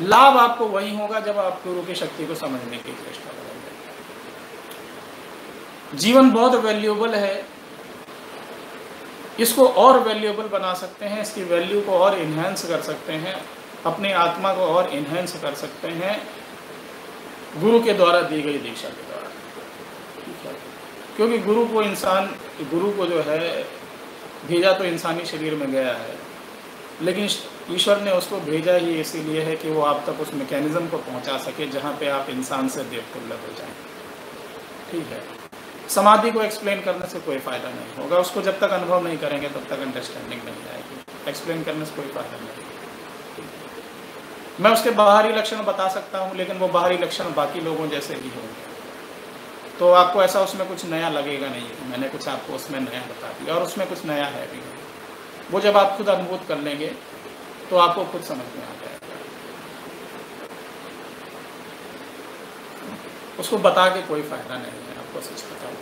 A: लाभ आपको वही होगा जब आप गुरु की शक्ति को समझने की चेष्टा करेंगे। जीवन बहुत वैल्यूएबल है। इसको और वैल्यूएबल बना सकते हैं, इसकी वैल्यू को और इन्हेंस कर सकते हैं, अपनी आत्मा को और इन्हेंस कर सकते हैं, गुरु के द्वारा दी गई दीक्षा के क्योंकि गुरु को इंसान, गुरु को जो है, भेजा तो इंसानी शरीर में गया है। लेकिन ईश्वर ने उसको भेजा ही इसीलिए है कि वो आप तक उस मैकेनिज्म को पहुँचा सके जहाँ पे आप इंसान से देवतुल्य हो जाए। ठीक है? समाधि को एक्सप्लेन करने से कोई फ़ायदा नहीं होगा। उसको जब तक अनुभव नहीं करेंगे, तब तक अंडरस्टैंडिंग नहीं आएगी। एक्सप्लेन करने से कोई फ़ायदा नहीं। मैं उसके बाहरी लक्षण बता सकता हूँ, लेकिन वो बाहरी लक्षण बाकी लोगों जैसे ही होंगे। तो आपको ऐसा उसमें कुछ नया लगेगा नहीं मैंने कुछ आपको उसमें नया बता दिया, और उसमें कुछ नया है भी नहीं। वो जब आप खुद अनुभूत कर लेंगे तो आपको खुद समझ में आ जाएगा। उसको बता के कोई फ़ायदा नहीं है, आपको सच बताओ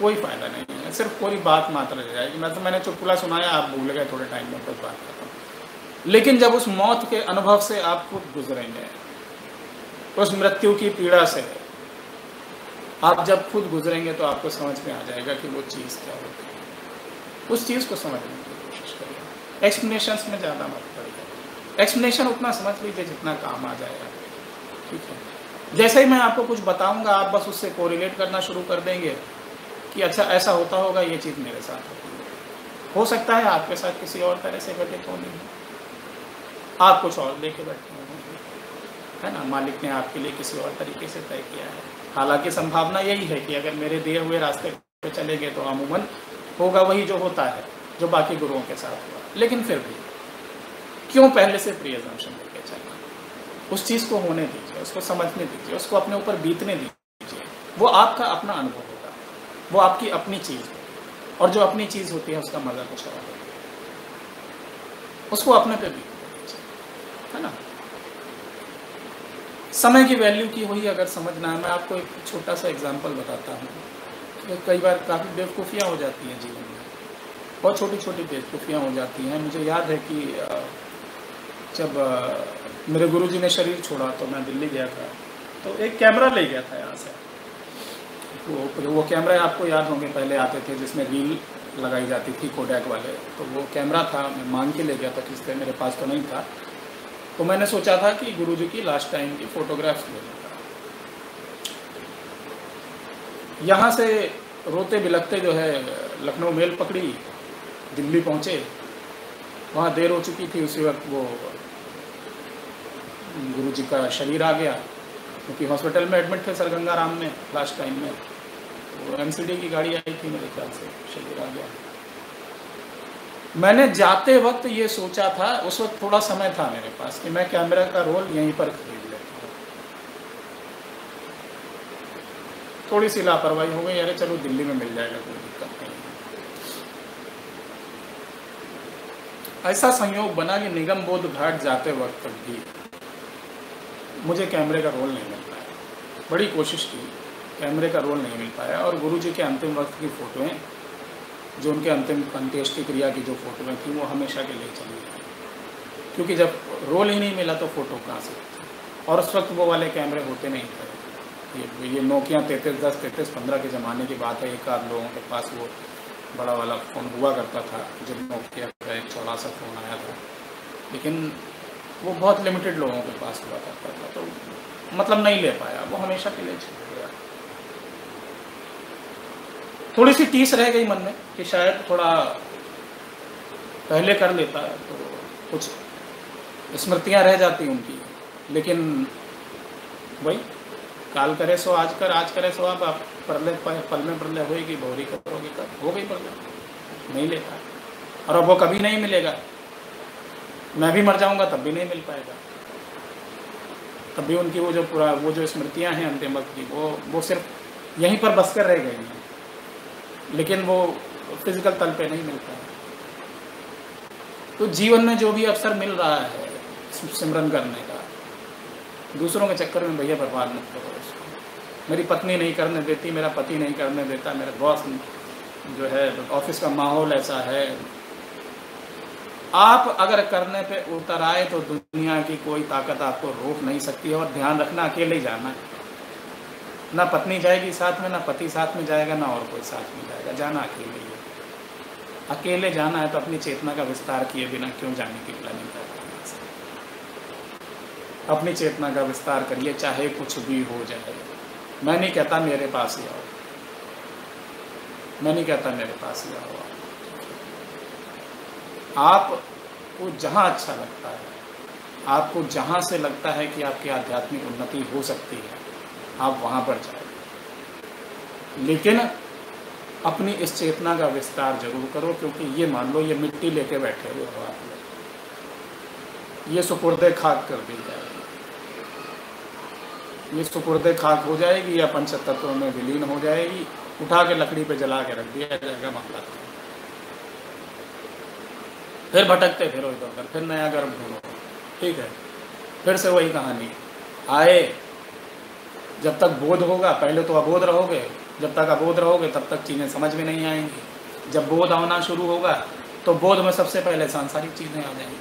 A: कोई फ़ायदा नहीं है, सिर्फ़ कोई बात मात्र रह जाएगी। मैं तो मैंने चुटकुला सुनाया, आप भूल गए थोड़े टाइम में कुछ बात करता हूँ लेकिन जब उस मौत के अनुभव से आप खुद गुजरेंगे, उस मृत्यु की पीड़ा से आप जब खुद गुजरेंगे तो आपको समझ में आ जाएगा कि वो चीज़ क्या होती है। उस चीज़ को समझने की कोशिश करिए। एक्सप्लेनेशन में ज़्यादा मत पड़ेगा एक्सप्लेनेशन उतना समझ लीजिए जितना काम आ जाएगा ठीक है? जैसे ही मैं आपको कुछ बताऊँगा, आप बस उससे कोरिलेट करना शुरू कर देंगे कि अच्छा ऐसा होता होगा, ये चीज़ मेरे साथ होती है। हो सकता है आपके साथ किसी और तरह से घटित होनी है। आप कुछ और लेके बैठे होंगे। है ना? मालिक ने आपके लिए किसी और तरीके से तय किया है। हालाँकि संभावना यही है कि अगर मेरे दिए हुए रास्ते पे चले गए तो अमूमन होगा वही जो होता है, जो बाकी गुरुओं के साथ हुआ। लेकिन फिर भी, क्यों पहले से प्रिय जंक्शन लेके चलना? उस चीज़ को होने दीजिए, उसको समझने दीजिए, उसको अपने ऊपर बीतने दीजिए। वो आपका अपना अनुभव होगा। वो आपकी अपनी चीज़ है। और जो अपनी चीज़ होती है, उसका मज़ा कुछ और उसको अपने पे भी है ना? समय की वैल्यू की हुई अगर समझना है, मैं आपको एक छोटा सा एग्जांपल बताता हूँ। कई बार काफ़ी बेवकूफ़ियाँ हो जाती हैं जीवन में। बहुत छोटी छोटी बेवकूफ़ियाँ हो जाती हैं। मुझे याद है कि जब मेरे गुरुजी ने शरीर छोड़ा तो मैं दिल्ली गया था। तो एक कैमरा ले गया था यहाँ से। वो वो कैमरा आपको याद होंगे, पहले आते थे जिसमें रील लगाई जाती थी कोडैक वाले। तो वो कैमरा था, मैं मांग के ले गया था, किससे? मेरे पास तो नहीं था। तो मैंने सोचा था कि गुरु जी की लास्ट टाइम की फ़ोटोग्राफ्स ले यहाँ से रोते बिलकते जो है, लखनऊ मेल पकड़ी, दिल्ली पहुँचे। वहाँ देर हो चुकी थी, उसी वक्त वो गुरु जी का शरीर आ गया, क्योंकि हॉस्पिटल में एडमिट थे सर गंगाराम में लास्ट टाइम में। वो एम की गाड़ी आई थी मेरे ख्याल से, शरीर आ गया। मैंने जाते वक्त ये सोचा था, उस वक्त थोड़ा समय था मेरे पास कि मैं कैमरा का रोल यहीं पर खरीद लेता थोड़ी सी लापरवाही हो गई, अरे चलो दिल्ली में मिल जाएगा, कोई दिक्कत नहीं। ऐसा संयोग बना कि निगम बोध घाट जाते वक्त भी मुझे कैमरे का रोल नहीं मिल पाया। बड़ी कोशिश की, कैमरे का रोल नहीं मिल पाया और गुरु जी के अंतिम वक्त की फ़ोटोएँ जो उनके अंतिम अंत्येष्टि क्रिया की जो फ़ोटोएँ थी, वो हमेशा के लिए चली गई। क्योंकि जब रोल ही नहीं मिला तो फ़ोटो कहाँ से और उस वक्त वो वाले कैमरे होते नहीं थे। ये ये नोकिया तैंतीस, दस, तैंतीस, पंद्रह के ज़माने की बात है। एक आध लोगों के पास वो बड़ा वाला फ़ोन हुआ करता था, जब नोकिया का एक चौड़ा सा फ़ोन आया था। लेकिन वो बहुत लिमिटेड लोगों के पास हुआ करता था तो मतलब नहीं ले पाया। वो हमेशा के लिए चल गया थोड़ी सी टीस रह गई मन में कि शायद थोड़ा पहले कर लेता है तो कुछ स्मृतियाँ रह जाती उनकी। लेकिन वही, काल करे सो आज कर, आज करे सो आप प्रलय पल में प्रलय होएगी, भौरी करोगे, कब? हो गई प्रलय नहीं लेता। और अब वो कभी नहीं मिलेगा। मैं भी मर जाऊँगा, तब भी नहीं मिल पाएगा। तब भी उनकी वो जो पूरा, वो जो स्मृतियाँ हैं अंतिम वक्त की, वो वो सिर्फ़ यहीं पर बस कर रह गई हैं। लेकिन वो फ़िज़िकल तल पे नहीं मिल पाया तो जीवन में जो भी अवसर मिल रहा है, सिमरन करने का, दूसरों के चक्कर में भैया बर्बाद मत करो उसको। मेरी पत्नी नहीं करने देती, मेरा पति नहीं करने देता, मेरा बॉस जो है ऑफ़िस का माहौल ऐसा है। आप अगर करने पे उतर आए तो दुनिया की कोई ताकत आपको रोक नहीं सकती है और ध्यान रखना, अकेले जाना है। ना पत्नी जाएगी साथ में, ना पति साथ में जाएगा, ना और कोई साथ में जाएगा। जाना अकेले ही अकेले जाना है तो अपनी चेतना का विस्तार किए बिना क्यों जाने की प्लानिंग कर रहे अपनी चेतना का विस्तार करिए, चाहे कुछ भी हो जाए। मैं नहीं कहता मेरे पास ही आओ। मैं नहीं कहता मेरे पास ही आओ। आपको जहाँ अच्छा लगता है, आपको जहाँ से लगता है कि आपकी आध्यात्मिक उन्नति हो सकती है आप वहाँ पर जाए। लेकिन अपनी इस चेतना का विस्तार ज़रूर करो, क्योंकि ये मान लो ये मिट्टी लेके बैठे हुए हो आप ये सुपुर्दे खाक कर दी जाएगी। ये सुपुर्दे खाक हो जाएगी, या तत्वों में विलीन हो जाएगी। उठा के लकड़ी पे जला के रख दिया जाएगा मामला। फिर भटकते फिर इधर उधर, फिर नया गर्भ ढूंढो। ठीक है, फिर से वही कहानी। आए। जब तक बोध होगा, पहले तो अबोध रहोगे, जब तक अबोध रहोगे, तब तक चीज़ें समझ में नहीं आएँगी। जब बोध आना शुरू होगा तो बोध में सबसे पहले सांसारिक चीज़ें आ जाएँगी।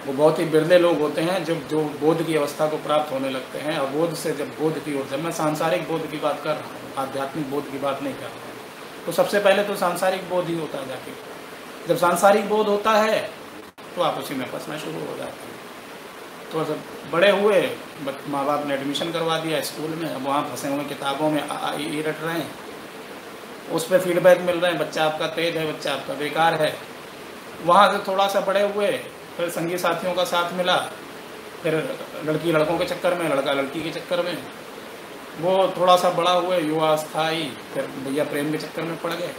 A: वो बहुत ही बिरले लोग होते हैं, जब जो बोध की अवस्था को प्राप्त होने लगते हैं, अबोध से जब बोध की ओर, जब मैं सांसारिक बोध की बात कर रहा हूँ, आध्यात्मिक बोध की बात नहीं कर रहा हूँ तो सबसे पहले तो सांसारिक बोध ही होता है जाके। जब सांसारिक बोध होता है तो आप उसी में फंसना शुरू हो जाते हैं। तो जब बड़े हुए माँ बाप ने एडमिशन करवा दिया स्कूल में, अब वहाँ फंसे हुए किताबों में ई रट रहे हैं। उस पर फीडबैक मिल रहे हैं, बच्चा आपका तेज है, बच्चा आपका बेकार है। वहाँ से थोड़ा सा बड़े हुए, फिर संगी साथियों का साथ मिला, फिर लड़की लड़कों के चक्कर में, लड़का लड़की के चक्कर में। वो थोड़ा सा बड़ा हुए, युवा स्थायी फिर भैया प्रेम के चक्कर में पड़ गए।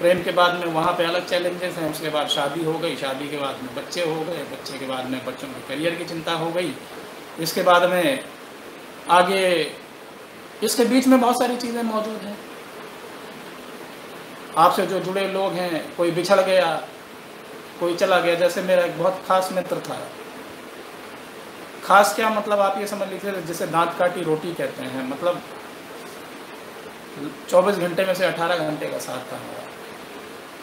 A: प्रेम के बाद में वहाँ पे अलग चैलेंजेस हैं। उसके बाद शादी हो गई, शादी के बाद में बच्चे हो गए, बच्चे के बाद में बच्चों के करियर की चिंता हो गई। इसके बाद में आगे इसके बीच में बहुत सारी चीज़ें मौजूद हैं। आपसे जो जुड़े लोग हैं, कोई बिछड़ गया, कोई चला गया, जैसे मेरा एक बहुत खास मित्र था। खास क्या मतलब आप ये समझ लीजिए, जैसे दांत काटी रोटी कहते हैं। मतलब 24 घंटे में से 18 घंटे का साथ था हमारा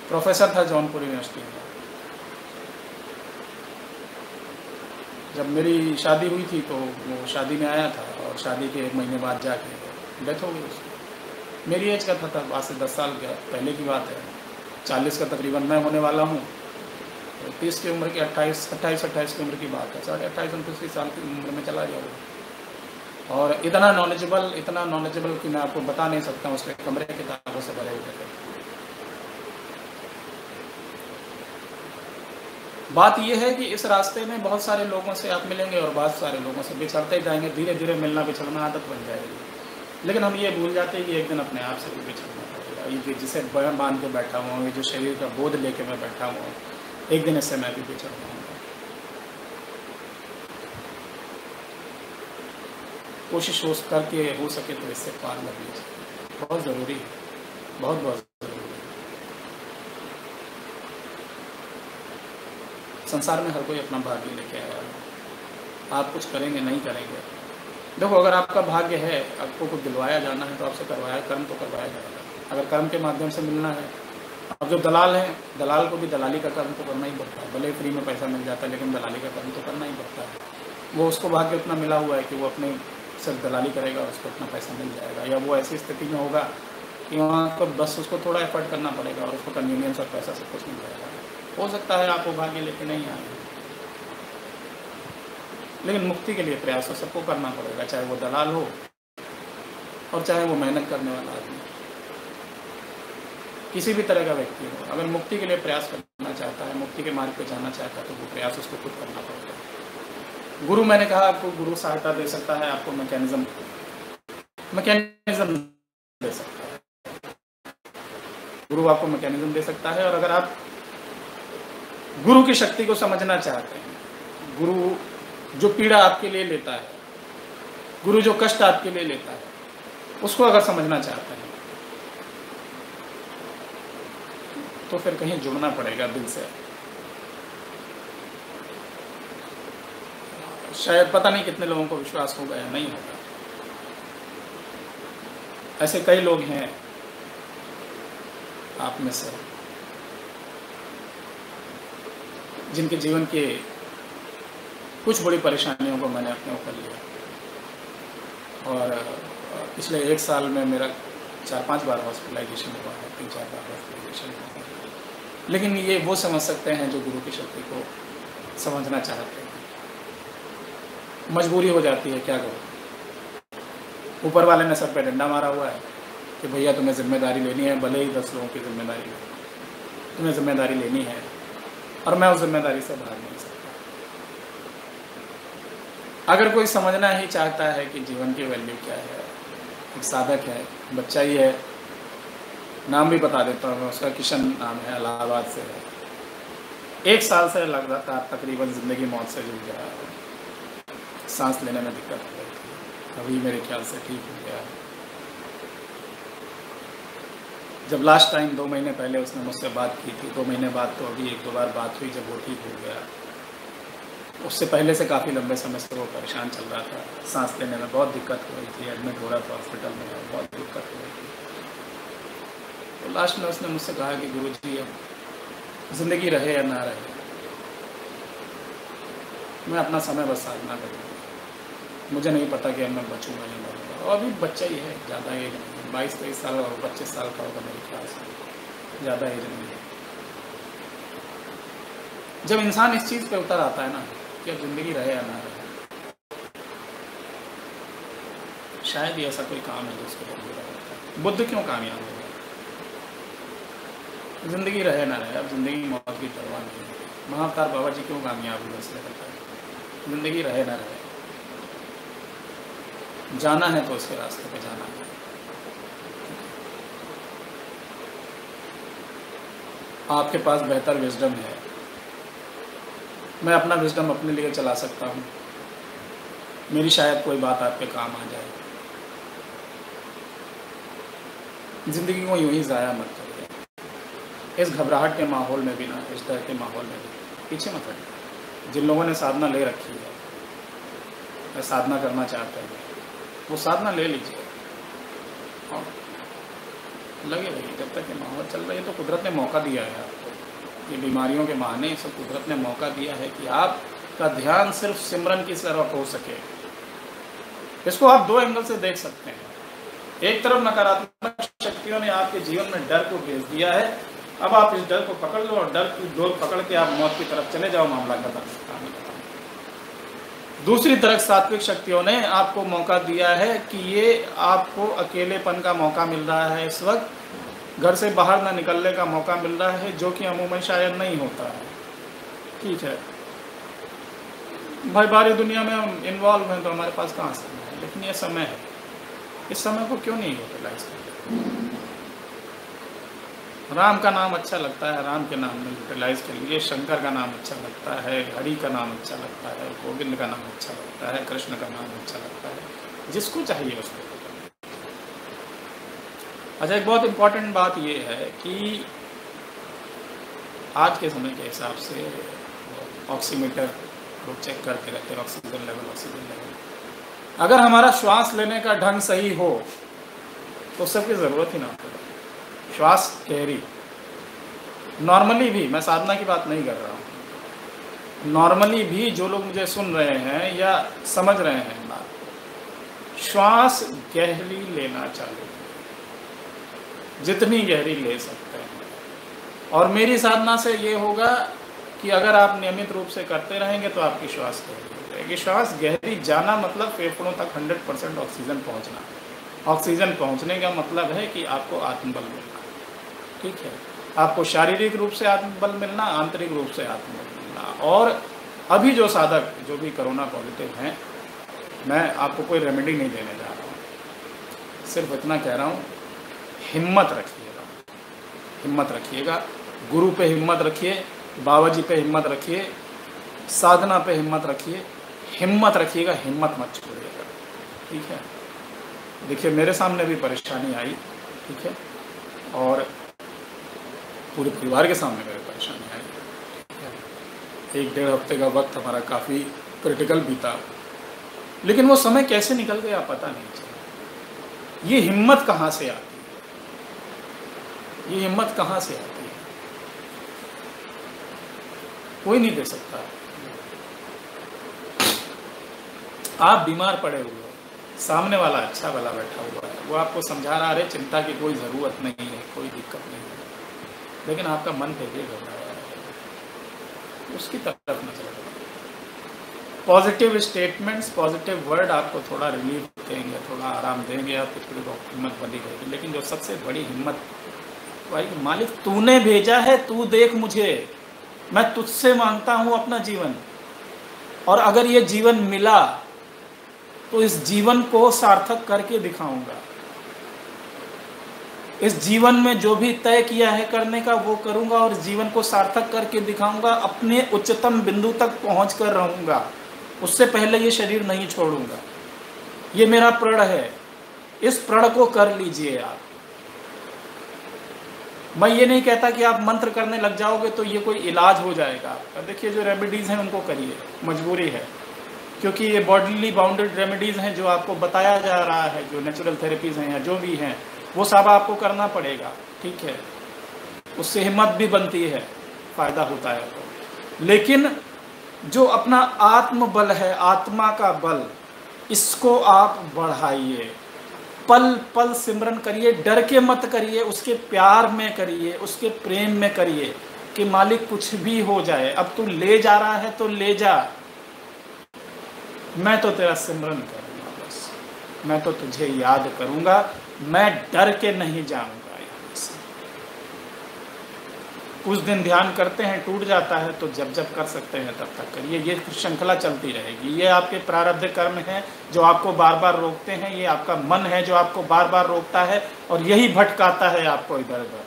A: प्रोफेसर था जौनपुर यूनिवर्सिटी में। जब मेरी शादी हुई थी तो वो शादी में आया था और शादी के एक महीने बाद जाके डेथ हो गई उसकी। मेरी एज का था तब, आज से दस साल का पहले की बात है, चालीस का तकरीबन मैं होने वाला हूँ। तो तीस की उम्र की अट्ठाईस अट्ठाईस अट्ठाईस की उम्र की बात है। साढ़े अट्ठाईस, उनतीस की साल की उम्र में चला गया वो। और इतना नॉलेजेबल इतना नॉलेजेबल कि मैं आपको बता नहीं सकता, उसके कमरे के किताबों से भरे हुए थे। बात यह है कि इस रास्ते में बहुत सारे लोगों से आप मिलेंगे और बहुत सारे लोगों से बिछड़ते जाएँगे धीरे धीरे मिलना बिछड़ना आदत बन जाएगी। लेकिन हम ये भूल जाते हैं कि एक दिन अपने आप से भी बिछड़ना पड़ेगा। ये जिसे बयान बाँध के बैठा हुआ हूँ जो शरीर का बोध लेके मैं बैठा हुआ हूँ, एक दिन इससे मैं भी बिछड़ पाऊँगा कोशिश हो करके हो सके तो इससे पार लग लीजिए। बहुत ज़रूरी है। बहुत बहुत संसार में हर कोई अपना भाग्य लेके आया है। आप कुछ करेंगे, नहीं करेंगे। देखो, अगर आपका भाग्य है, आपको कुछ दिलवाया जाना है तो आपसे करवाया, कर्म तो करवाया जाएगा अगर कर्म के माध्यम से मिलना है अब जो दलाल है, दलाल को भी दलाली का कर्म तो करना ही पड़ता है। भले फ्री में पैसा मिल जाता है, लेकिन दलाली का कर्म तो करना ही पड़ता है। वो उसको भाग्य उतना मिला हुआ है कि वो अपने सिर्फ़ दलाली करेगा और उसको अपना पैसा मिल जाएगा। या वो ऐसी स्थिति में होगा कि वहाँ पर बस उसको थोड़ा एफर्ट करना पड़ेगा और उसको कन्वीनियंस और पैसा सब कुछ मिल जाएगा। हो सकता है आपको भाग्य लेके नहीं आए। लेकिन मुक्ति के लिए प्रयास तो सबको करना पड़ेगा, चाहे वो दलाल हो और चाहे वो मेहनत करने वाला आदमी किसी भी तरह का व्यक्ति हो। अगर मुक्ति के लिए प्रयास करना चाहता है, मुक्ति के मार्ग पर जाना चाहता है तो वो प्रयास उसको खुद करना पड़ेगा। गुरु, मैंने कहा आपको गुरु सहायता दे सकता है, आपको मैकेनिज्म मैकेनिज्म दे सकता है। गुरु आपको मैकेनिज्म दे सकता है और अगर आप गुरु की शक्ति को समझना चाहते हैं। गुरु जो पीड़ा आपके लिए लेता है, गुरु जो कष्ट आपके लिए लेता है, उसको अगर समझना चाहते हैं तो फिर कहीं जुड़ना पड़ेगा दिल से। शायद पता नहीं कितने लोगों को विश्वास होगा या नहीं होगा। ऐसे कई लोग हैं आप में से। जिनके जीवन के कुछ बड़ी परेशानियों को मैंने अपने ऊपर लिया। और पिछले एक साल में मेरा चार पाँच बार हॉस्पिटलाइजेशन हुआ है, तीन चार बार हॉस्पिटलाइजेशन हुआ है। लेकिन ये वो समझ सकते हैं जो गुरु की शक्ति को समझना चाहते हैं। मजबूरी हो जाती है, क्या करो? ऊपर वाले ने सर पे डंडा मारा हुआ है कि भैया तुम्हें ज़िम्मेदारी लेनी है, भले ही दस लोगों की ज़िम्मेदारी तुम्हें ज़िम्मेदारी लेनी है और मैं उस ज़िम्मेदारी से भाग नहीं सकता अगर कोई समझना ही चाहता है कि जीवन की वैल्यू क्या है, एक साधक है, बच्चा ही है, नाम भी बता देता हूँ, उसका किशन नाम है, इलाहाबाद से है। एक साल से लगातार तकरीबन ज़िंदगी मौत से जुड़ गया सांस लेने में दिक्कत हो गई थी। अभी मेरे ख्याल से ठीक हो गया जब लास्ट टाइम दो महीने पहले उसने मुझसे बात की थी, दो महीने बाद तो अभी एक दो बार बात हुई जब वो ठीक हो गया। उससे पहले से काफ़ी लंबे समय से वो परेशान चल रहा था। सांस लेने में बहुत दिक्कत हो रही थी एडमिट हो रहा था हॉस्पिटल में, बहुत दिक्कत हो रही थी। तो लास्ट में उसने मुझसे कहा कि गुरु जी अब ज़िंदगी रहे या ना रहे, मैं अपना समय बस साधना करूँगा। मुझे नहीं पता कि अब मैं बचूँगा नहीं मरूँगा और अभी बच्चा ही है, ज़्यादा एज नहीं बाईस, तेईस साल और पच्चीस साल का होगा मेरे ख्याल से ज़्यादा एज नहीं है। जब इंसान इस चीज़ पे उतर आता है ना, कि अब ज़िंदगी रहे या ना रहे, शायद ही ऐसा कोई काम है होता है। बुद्ध क्यों कामयाब हो गया ज़िंदगी रहे ना रहे, अब ज़िंदगी मौत की परवाह नहीं है। महावतार बाबा जी क्यों कामयाब हुए, इसलिए करता है। ज़िंदगी रहे ना रहे। जाना है तो उसके रास्ते पे जाना है। आपके पास बेहतर विजडम है। मैं अपना विजडम अपने लिए चला सकता हूँ। मेरी शायद कोई बात आपके काम आ जाए। ज़िंदगी को यूँ ही ज़ाया मत करिए। इस घबराहट के माहौल में भी ना, इस डर के माहौल में भी पीछे मत हटिए। जिन लोगों ने साधना ले रखी है, मैं साधना करना चाहते हैं। वो साधना ले लीजिए। और लगे रहिए जब तक ये माहौल चल रहा है तो कुदरत ने मौका दिया है। ये बीमारियों के बहाने, सब कुदरत ने मौका दिया है कि आपका ध्यान सिर्फ़ सिमरन की तरफ़ हो सके। इसको आप दो एंगल से देख सकते हैं। एक तरफ़ नकारात्मक शक्तियों ने आपके जीवन में डर को भेज दिया है। अब आप इस डर को पकड़ लो और डर की डोर पकड़ के आप मौत की तरफ़ चले जाओ, मामला खत्म। दूसरी तरफ़ सात्विक शक्तियों ने आपको मौका दिया है कि ये आपको अकेलेपन का मौका मिल रहा है इस वक्त। घर से बाहर ना निकलने का मौका मिल रहा है, जो कि अमूमन शायद नहीं होता। है ठीक है। भाई बारी दुनिया में हम इन्वॉल्व हैं तो हमारे पास कहाँ समय है? लेकिन ये समय है। इस समय को क्यों नहीं यूटिलाइज करते राम का नाम अच्छा लगता है, राम के नाम में यूटिलाइज कर लीजिए शंकर का नाम अच्छा लगता है, हरि का नाम अच्छा लगता है, गोविंद का नाम अच्छा लगता है, कृष्ण का नाम अच्छा लगता है, जिसको चाहिए उसको। अच्छा एक बहुत इम्पोर्टेंट बात यह है कि आज के समय के हिसाब से ऑक्सीमीटर लोग चेक करते रहते हैं ऑक्सीजन लेवल ऑक्सीजन लेवल अगर हमारा श्वास लेने का ढंग सही हो तो सबकी ज़रूरत ही ना पड़े। श्वास गहरी नॉर्मली भी, मैं साधना की बात नहीं कर रहा हूँ। नॉर्मली भी जो लोग मुझे सुन रहे हैं या समझ रहे हैं बात, श्वास गहरी लेना चाहिए जितनी गहरी ले सकते हैं। और मेरी साधना से ये होगा कि अगर आप नियमित रूप से करते रहेंगे तो आपकी श्वास गहरी रहेगी श्वास गहरी जाना मतलब फेफड़ों तक 100 परसेंट ऑक्सीजन पहुँचना। ऑक्सीजन पहुँचने का मतलब है कि आपको आत्मबल मिलना। ठीक है। आपको शारीरिक रूप से आत्मबल मिलना, आंतरिक रूप से आत्मबल मिलना। और अभी जो साधक, जो भी कोरोना पॉजिटिव हैं, मैं आपको कोई रेमेडी नहीं देने जा रहा हूँ। सिर्फ़ इतना कह रहा हूँ, हिम्मत रखिएगा। हिम्मत रखिएगा। गुरु पे हिम्मत रखिए बाबा जी पे हिम्मत रखिए, साधना पे हिम्मत रखिए। हिम्मत रखिएगा, हिम्मत मत छोड़िएगा। ठीक है? देखिए, मेरे सामने भी परेशानी आई, ठीक है? और पूरे परिवार के सामने मेरे परेशानी आई। एक डेढ़ हफ़्ते का वक्त हमारा काफ़ी क्रिटिकल बीता लेकिन वो समय कैसे निकल गया पता नहीं चला। ये हिम्मत कहाँ से आती है? ये हिम्मत कहाँ से आती है? कोई नहीं दे सकता। आप बीमार पड़े हुए हो। सामने वाला अच्छा वाला बैठा हुआ है। वो आपको समझा रहा है चिंता की कोई ज़रूरत नहीं है, कोई दिक्कत नहीं लेकिन आपका मन फिर भी घबराया उसकी तरफ़ नज़र पॉजिटिव स्टेटमेंट्स पॉजिटिव वर्ड आपको थोड़ा रिलीफ देंगे, थोड़ा आराम देंगे आपकी थोड़ी बहुत हिम्मत बनी रहेगी। लेकिन जो सबसे बड़ी हिम्मत, भाई, मालिक, तूने भेजा है, तू देख मुझे। मैं तुझसे माँगता हूँ अपना जीवन। और अगर ये जीवन मिला तो इस जीवन को सार्थक करके दिखाऊँगा। इस जीवन में जो भी तय किया है करने का, वो करूँगा और जीवन को सार्थक करके दिखाऊँगा, अपने उच्चतम बिंदु तक पहुँच कर रहूँगा। उससे पहले ये शरीर नहीं छोड़ूँगा। ये मेरा प्रण है। इस प्रण को कर लीजिए आप। मैं ये नहीं कहता कि आप मंत्र करने लग जाओगे तो ये कोई इलाज हो जाएगा। आपका देखिए, जो रेमेडीज़ हैं उनको करिए। मजबूरी है। क्योंकि ये बॉडीली बाउंडेड रेमेडीज़ हैं जो आपको बताया जा रहा है, जो नेचुरल थेरेपीज़ हैं या जो भी हैं। वो सब आपको करना पड़ेगा, ठीक है? उससे हिम्मत भी बनती है, फ़ायदा होता है तो लेकिन जो अपना आत्म बल है, आत्मा का बल, इसको आप बढ़ाइए। पल पल सिमरन करिए, डर के मत करिए, उसके प्यार में करिए, उसके प्रेम में करिए कि मालिक कुछ भी हो जाए। अब तू ले जा रहा है तो ले जा। मैं तो तेरा सिमरन करूँगा बस। मैं तो तुझे याद करूँगा। मैं डर के नहीं जाऊँगा से। कुछ दिन ध्यान करते हैं, टूट जाता है तो जब जब कर सकते हैं, तब तक करिए। ये श्रृंखला चलती रहेगी। ये आपके प्रारब्ध कर्म हैं, जो आपको बार बार रोकते हैं, ये आपका मन है, जो आपको बार बार रोकता है, और यही भटकाता है आपको इधर उधर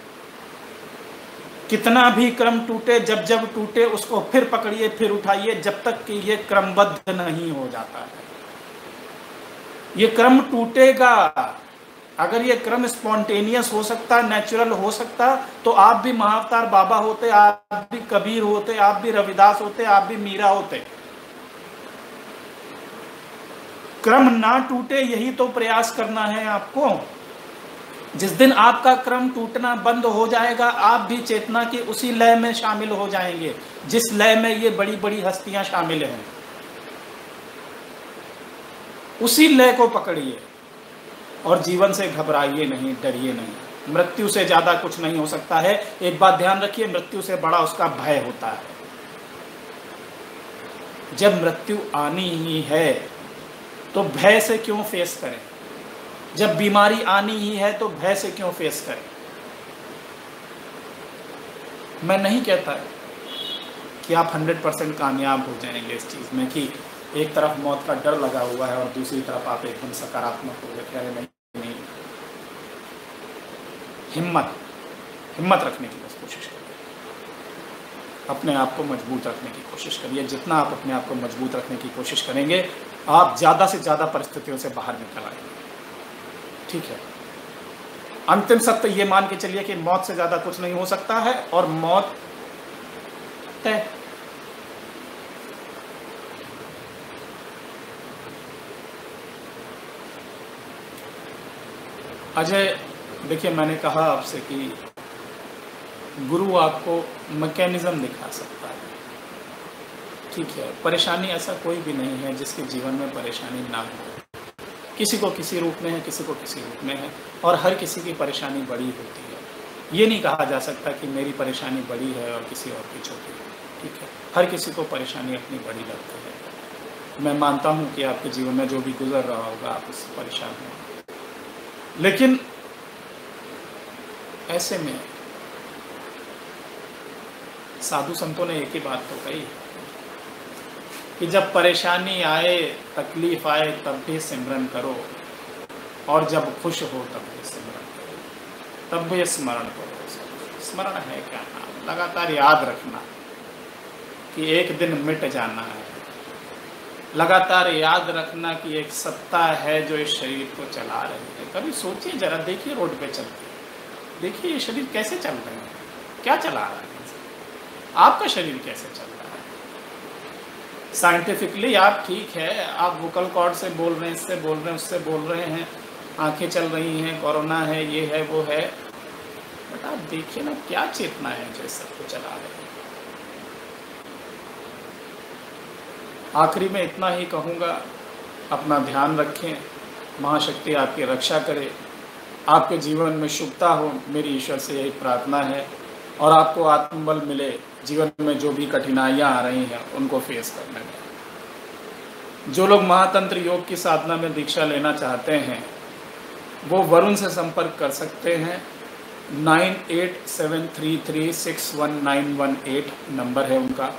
A: कितना भी क्रम टूटे, जब जब टूटे, उसको फिर पकड़िए, फिर उठाइए, जब तक कि ये क्रमबद्ध नहीं हो जाता है। ये क्रम टूटेगा। अगर ये क्रम स्पॉन्टेनियस हो सकता, नेचुरल हो सकता तो आप भी महावतार बाबा होते, आप भी कबीर होते, आप भी रविदास होते, आप भी मीरा होते। क्रम ना टूटे, यही तो प्रयास करना है आपको। जिस दिन आपका क्रम टूटना बंद हो जाएगा, आप भी चेतना की उसी लय में शामिल हो जाएँगे, जिस लय में ये बड़ी बड़ी हस्तियाँ शामिल हैं। उसी लय को पकड़िए। और जीवन से घबराइए नहीं, डरिए नहीं। मृत्यु से ज़्यादा कुछ नहीं हो सकता है। एक बात ध्यान रखिए, मृत्यु से बड़ा उसका भय होता है। जब मृत्यु आनी ही है तो भय से क्यों फेस करें? जब बीमारी आनी ही है तो भय से क्यों फेस करें? मैं नहीं कहता कि आप 100 परसेंट कामयाब हो जाएँगे इस चीज़ में कि एक तरफ़ मौत का डर लगा हुआ है और दूसरी तरफ़ आप एकदम सकारात्मक हो गए रहे नहीं नहीं। हिम्मत हिम्मत रखने की बस कोशिश करिए। अपने आप को मज़बूत रखने की कोशिश करिए। जितना आप अपने आप को मज़बूत रखने की कोशिश करेंगे, आप ज़्यादा से ज़्यादा परिस्थितियों से बाहर निकल आएँगे। ठीक है? अंतिम सत्य ये मान के चलिए कि मौत से ज़्यादा कुछ नहीं हो सकता है और मौत तय अजय, देखिए, मैंने कहा आपसे कि गुरु आपको मैकेनिज्म दिखा सकता है। ठीक है, परेशानी ऐसा कोई भी नहीं है जिसके जीवन में परेशानी ना हो। किसी को किसी रूप में है, किसी को किसी रूप में है, और हर किसी की परेशानी बड़ी होती है। ये नहीं कहा जा सकता कि मेरी परेशानी बड़ी है और किसी और की छोटी। है ठीक है, हर किसी को परेशानी अपनी बड़ी लगती है। मैं मानता हूँ कि आपके जीवन में जो भी गुजर रहा होगा, आप उससे परेशान हैं लेकिन ऐसे में साधु संतों ने एक ही बात तो कही कि जब परेशानी आए, तकलीफ़ आए, तब भी सिमरन करो। और जब खुश हो, तब भी सिमरन करो। तब भी स्मरण करो। स्मरण है क्या? नाम लगातार याद रखना कि एक दिन मिट जाना है। लगातार याद रखना कि एक सत्ता है जो इस शरीर को चला रही है। कभी सोचिए जरा, देखिए रोड पे चलते देखिए ये शरीर कैसे चल रहे हैं? क्या चला रहा है? आपका शरीर कैसे चल रहा है? साइंटिफिकली आप ठीक है, आप वोकल कॉर्ड से बोल रहे हैं, इससे बोल रहे हैं, उससे बोल रहे हैं। आँखें चल रही हैं कोरोना है, ये है, वो है। बट आप देखिए ना, क्या चेतना है जो इस सबको चला रहे हैं। आखिरी में इतना ही कहूँगा, अपना ध्यान रखें, महाशक्ति आपकी रक्षा करे। आपके जीवन में शुभता हो, मेरी ईश्वर से यही प्रार्थना है। और आपको आत्मबल मिले, जीवन में जो भी कठिनाइयाँ आ रही हैं, उनको फेस करने में। जो लोग महातंत्र योग की साधना में दीक्षा लेना चाहते हैं, वो वरुण से संपर्क कर सकते हैं। Nine eight seven three three six one nine one eight number है उनका।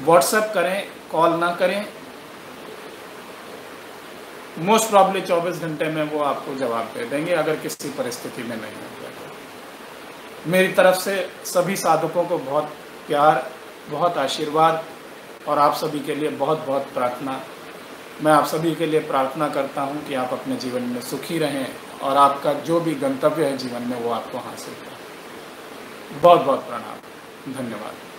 A: व्हाट्सएप करें कॉल ना करें। मोस्ट प्रॉब्ली 24 घंटे में वो आपको जवाब दे देंगे, अगर किसी परिस्थिति में नहीं होगा मेरी तरफ़ से सभी साधकों को बहुत प्यार, बहुत आशीर्वाद और आप सभी के लिए बहुत बहुत प्रार्थना। मैं आप सभी के लिए प्रार्थना करता हूँ कि आप अपने जीवन में सुखी रहें और आपका जो भी गंतव्य है जीवन में वो आपको हासिल करें। बहुत बहुत प्रणाम। धन्यवाद।